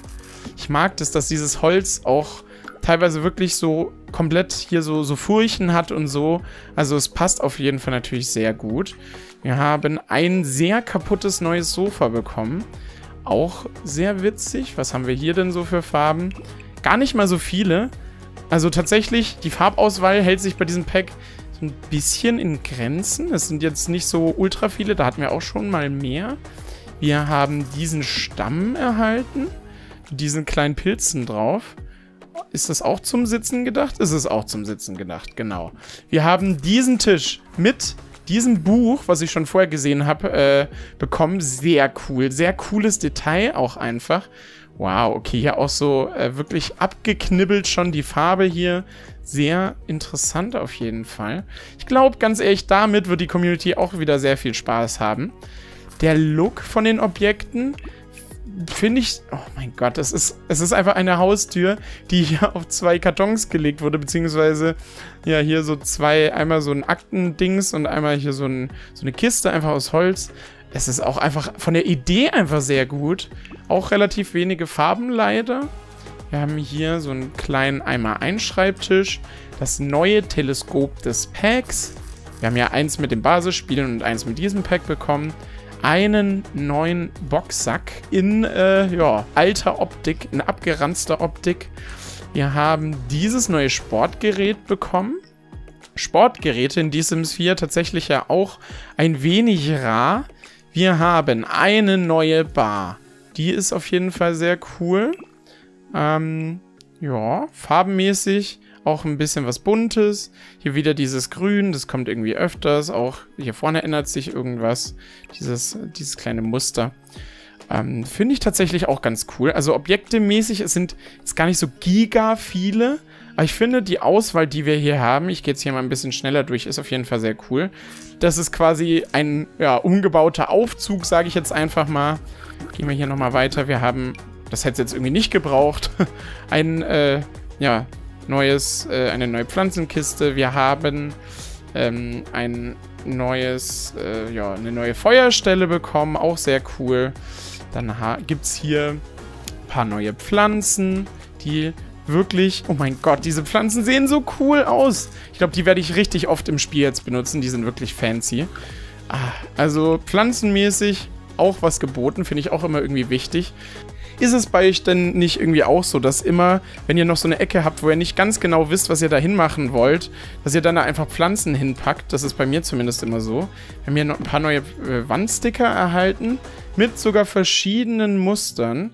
Ich mag das, dass dieses Holz auch teilweise wirklich so komplett hier so, so Furchen hat und so. Also es passt auf jeden Fall natürlich sehr gut. Wir haben ein sehr kaputtes neues Sofa bekommen. Auch sehr witzig. Was haben wir hier denn so für Farben? Gar nicht mal so viele. Also tatsächlich, die Farbauswahl hält sich bei diesem Pack so ein bisschen in Grenzen. Es sind jetzt nicht so ultra viele, da hatten wir auch schon mal mehr. Wir haben diesen Stamm erhalten, mit diesen kleinen Pilzen drauf. Ist das auch zum Sitzen gedacht? Ist es auch zum Sitzen gedacht, genau. Wir haben diesen Tisch mit diesem Buch, was ich schon vorher gesehen habe, äh, bekommen. Sehr cool. Sehr cooles Detail auch einfach. Wow, okay, hier auch so äh, wirklich abgeknibbelt schon die Farbe hier. Sehr interessant auf jeden Fall. Ich glaube, ganz ehrlich, damit wird die Community auch wieder sehr viel Spaß haben. Der Look von den Objekten finde ich, oh mein Gott, es ist, es ist einfach eine Haustür, die hier auf zwei Kartons gelegt wurde, beziehungsweise ja hier so zwei, einmal so ein Aktendings und einmal hier so, ein, so eine Kiste einfach aus Holz. Es ist auch einfach von der Idee einfach sehr gut. Auch relativ wenige Farben leider. Wir haben hier so einen kleinen einmal Einschreibtisch, das neue Teleskop des Packs. Wir haben ja eins mit dem Basisspielen und eins mit diesem Pack bekommen einen neuen Boxsack in äh, ja, alter Optik, in abgeranzter Optik. Wir haben dieses neue Sportgerät bekommen. Sportgeräte in diesem Sphere tatsächlich ja auch ein wenig rar. Wir haben eine neue Bar. Die ist auf jeden Fall sehr cool. Ähm, ja, farbenmäßig auch ein bisschen was Buntes. Hier wieder dieses Grün, das kommt irgendwie öfters. Auch hier vorne ändert sich irgendwas. Dieses, dieses kleine Muster. Ähm, Finde ich tatsächlich auch ganz cool. Also objektemäßig, es sind jetzt gar nicht so giga viele. Aber ich finde, die Auswahl, die wir hier haben, ich gehe jetzt hier mal ein bisschen schneller durch, ist auf jeden Fall sehr cool. Das ist quasi ein ja, umgebauter Aufzug, sage ich jetzt einfach mal. Gehen wir hier nochmal weiter. Wir haben, das hätte es jetzt irgendwie nicht gebraucht, [laughs] ein, äh, ja, neues, äh, eine neue Pflanzenkiste. Wir haben ähm, ein neues, äh, ja, eine neue Feuerstelle bekommen. Auch sehr cool. Dann gibt es hier ein paar neue Pflanzen, die wirklich... Oh mein Gott, diese Pflanzen sehen so cool aus. Ich glaube, die werde ich richtig oft im Spiel jetzt benutzen. Die sind wirklich fancy. Ah, also pflanzenmäßig auch was geboten. Finde ich auch immer irgendwie wichtig. Ist es bei euch denn nicht irgendwie auch so, dass immer, wenn ihr noch so eine Ecke habt, wo ihr nicht ganz genau wisst, was ihr da hinmachen wollt, dass ihr dann da einfach Pflanzen hinpackt? Das ist bei mir zumindest immer so. Wir haben hier noch ein paar neue äh, Wandsticker erhalten mit sogar verschiedenen Mustern.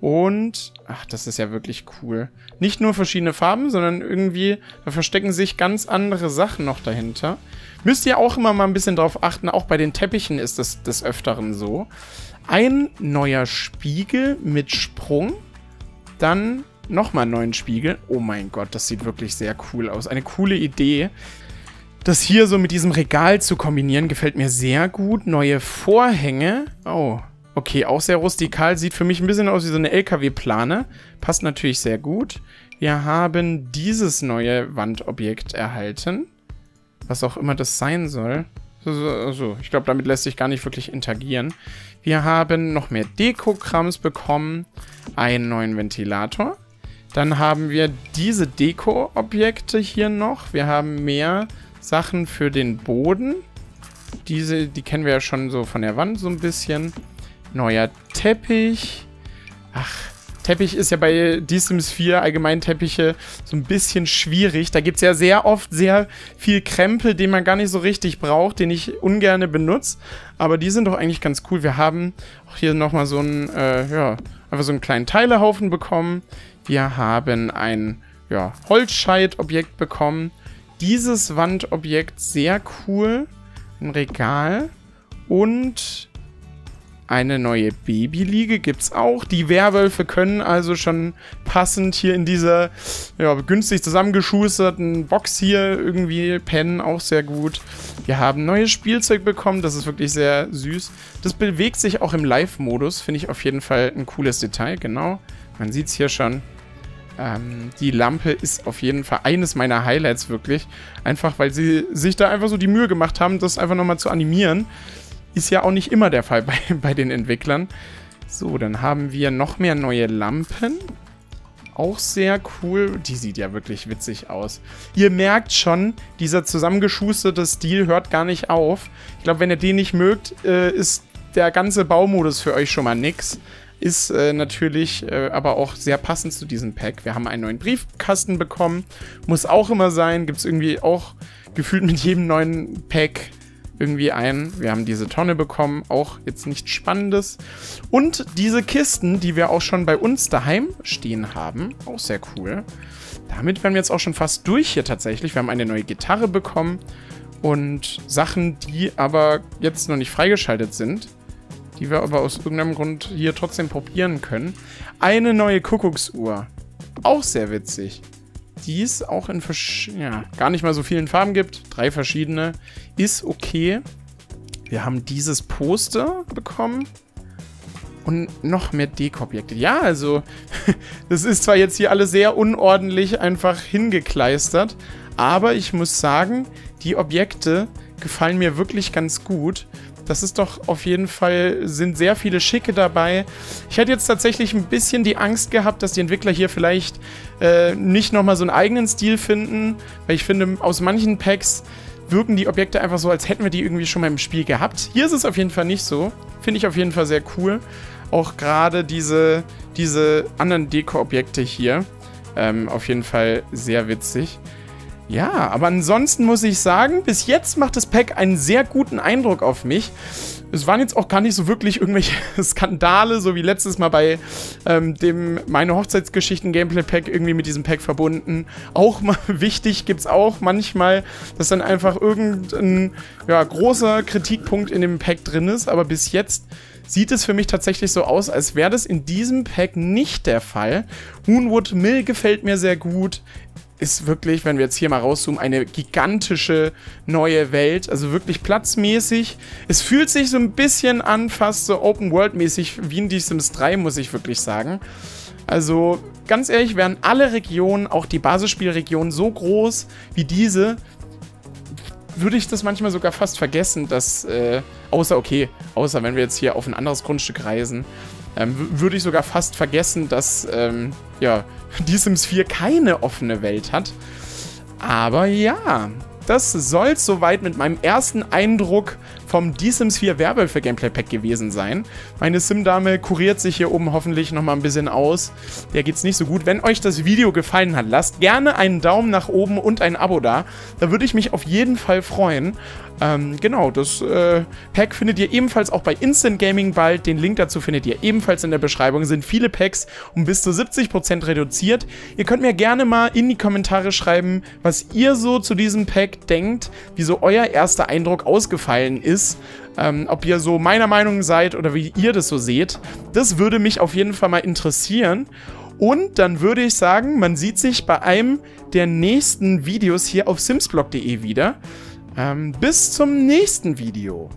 Und, ach, das ist ja wirklich cool. Nicht nur verschiedene Farben, sondern irgendwie, da verstecken sich ganz andere Sachen noch dahinter. Müsst ihr auch immer mal ein bisschen drauf achten, auch bei den Teppichen ist das des Öfteren so. Ein neuer Spiegel mit Sprung. Dann nochmal einen neuen Spiegel. Oh mein Gott, das sieht wirklich sehr cool aus. Eine coole Idee. Das hier so mit diesem Regal zu kombinieren, gefällt mir sehr gut. Neue Vorhänge. Oh, okay, auch sehr rustikal. Sieht für mich ein bisschen aus wie so eine LKW-Plane. Passt natürlich sehr gut. Wir haben dieses neue Wandobjekt erhalten. Was auch immer das sein soll. Also, ich glaube, damit lässt sich gar nicht wirklich interagieren. Wir haben noch mehr Deko-Krams bekommen, einen neuen Ventilator. Dann haben wir diese Deko-Objekte hier noch. Wir haben mehr Sachen für den Boden. Diese, die kennen wir ja schon so von der Wand so ein bisschen. Neuer Teppich. Ach, Teppich ist ja bei D-Sims 4 allgemein Teppiche so ein bisschen schwierig. Da gibt es ja sehr oft sehr viel Krempel, den man gar nicht so richtig braucht, den ich ungerne benutze. Aber die sind doch eigentlich ganz cool. Wir haben auch hier nochmal so einen, äh, ja, einfach so einen kleinen Teilehaufen bekommen. Wir haben ein, ja, Holzscheitobjekt bekommen. Dieses Wandobjekt sehr cool. Ein Regal. Und Eine neue Babyliege gibt es auch. Die Werwölfe können also schon passend hier in dieser ja, günstig zusammengeschusterten Box hier irgendwie pennen. Auch sehr gut. Wir haben neues Spielzeug bekommen. Das ist wirklich sehr süß. Das bewegt sich auch im Live-Modus. Finde ich auf jeden Fall ein cooles Detail. Genau. Man sieht es hier schon. Ähm, die Lampe ist auf jeden Fall eines meiner Highlights wirklich. Einfach, weil sie sich da einfach so die Mühe gemacht haben, das einfach nochmal zu animieren. Ist ja auch nicht immer der Fall bei, [laughs] bei den Entwicklern. So, dann haben wir noch mehr neue Lampen. Auch sehr cool. Die sieht ja wirklich witzig aus. Ihr merkt schon, dieser zusammengeschusterte Stil hört gar nicht auf. Ich glaube, wenn ihr den nicht mögt, äh, ist der ganze Baumodus für euch schon mal nix. Ist äh, natürlich äh, aber auch sehr passend zu diesem Pack. Wir haben einen neuen Briefkasten bekommen. Muss auch immer sein. Gibt es irgendwie auch gefühlt mit jedem neuen Pack irgendwie ein. Wir haben diese Tonne bekommen, auch jetzt nichts Spannendes. Und diese Kisten, die wir auch schon bei uns daheim stehen haben, auch sehr cool. Damit wären wir jetzt auch schon fast durch hier tatsächlich. Wir haben eine neue Gitarre bekommen und Sachen, die aber jetzt noch nicht freigeschaltet sind, die wir aber aus irgendeinem Grund hier trotzdem probieren können. Eine neue Kuckucksuhr. Auch sehr witzig die es auch in ja, gar nicht mal so vielen Farben gibt. Drei verschiedene. Ist okay. Wir haben dieses Poster bekommen. Und noch mehr Deko-Objekte. Ja, also, [laughs] das ist zwar jetzt hier alles sehr unordentlich einfach hingekleistert, aber ich muss sagen, die Objekte gefallen mir wirklich ganz gut. Das ist doch auf jeden Fall, sind sehr viele Schicke dabei. Ich hätte jetzt tatsächlich ein bisschen die Angst gehabt, dass die Entwickler hier vielleicht äh, nicht nochmal so einen eigenen Stil finden, weil ich finde, aus manchen Packs wirken die Objekte einfach so, als hätten wir die irgendwie schon mal im Spiel gehabt. Hier ist es auf jeden Fall nicht so. Finde ich auf jeden Fall sehr cool. Auch gerade diese, diese anderen Deko-Objekte hier. Ähm, auf jeden Fall sehr witzig. Ja, aber ansonsten muss ich sagen, bis jetzt macht das Pack einen sehr guten Eindruck auf mich. Es waren jetzt auch gar nicht so wirklich irgendwelche [laughs] Skandale, so wie letztes Mal bei ähm, dem Meine Hochzeitsgeschichten Gameplay Pack irgendwie mit diesem Pack verbunden. Auch mal [laughs] wichtig gibt es auch manchmal, dass dann einfach irgendein ja, großer Kritikpunkt in dem Pack drin ist. Aber bis jetzt sieht es für mich tatsächlich so aus, als wäre das in diesem Pack nicht der Fall. Moonwood Mill gefällt mir sehr gut ist wirklich, wenn wir jetzt hier mal rauszoomen, eine gigantische neue Welt. Also wirklich platzmäßig. Es fühlt sich so ein bisschen an, fast so Open-World-mäßig wie in die Sims 3, muss ich wirklich sagen. Also ganz ehrlich, wären alle Regionen, auch die Basisspielregionen, so groß wie diese, würde ich das manchmal sogar fast vergessen, dass, äh, außer, okay, außer wenn wir jetzt hier auf ein anderes Grundstück reisen, ähm, würde ich sogar fast vergessen, dass, ähm, ja, [laughs] die Sims 4 keine offene Welt hat. Aber ja, das soll soweit mit meinem ersten Eindruck vom The Sims 4 Werwölfe Gameplay Pack gewesen sein. Meine Sim-Dame kuriert sich hier oben hoffentlich nochmal ein bisschen aus. Der geht's nicht so gut. Wenn euch das Video gefallen hat, lasst gerne einen Daumen nach oben und ein Abo da. Da würde ich mich auf jeden Fall freuen. Ähm, genau, das äh, Pack findet ihr ebenfalls auch bei Instant Gaming bald. Den Link dazu findet ihr ebenfalls in der Beschreibung. Sind viele Packs um bis zu 70% reduziert. Ihr könnt mir gerne mal in die Kommentare schreiben, was ihr so zu diesem Pack denkt, wie so euer erster Eindruck ausgefallen ist. Ähm, ob ihr so meiner Meinung seid oder wie ihr das so seht. Das würde mich auf jeden Fall mal interessieren. Und dann würde ich sagen, man sieht sich bei einem der nächsten Videos hier auf simsblog.de wieder. Ähm, bis zum nächsten Video.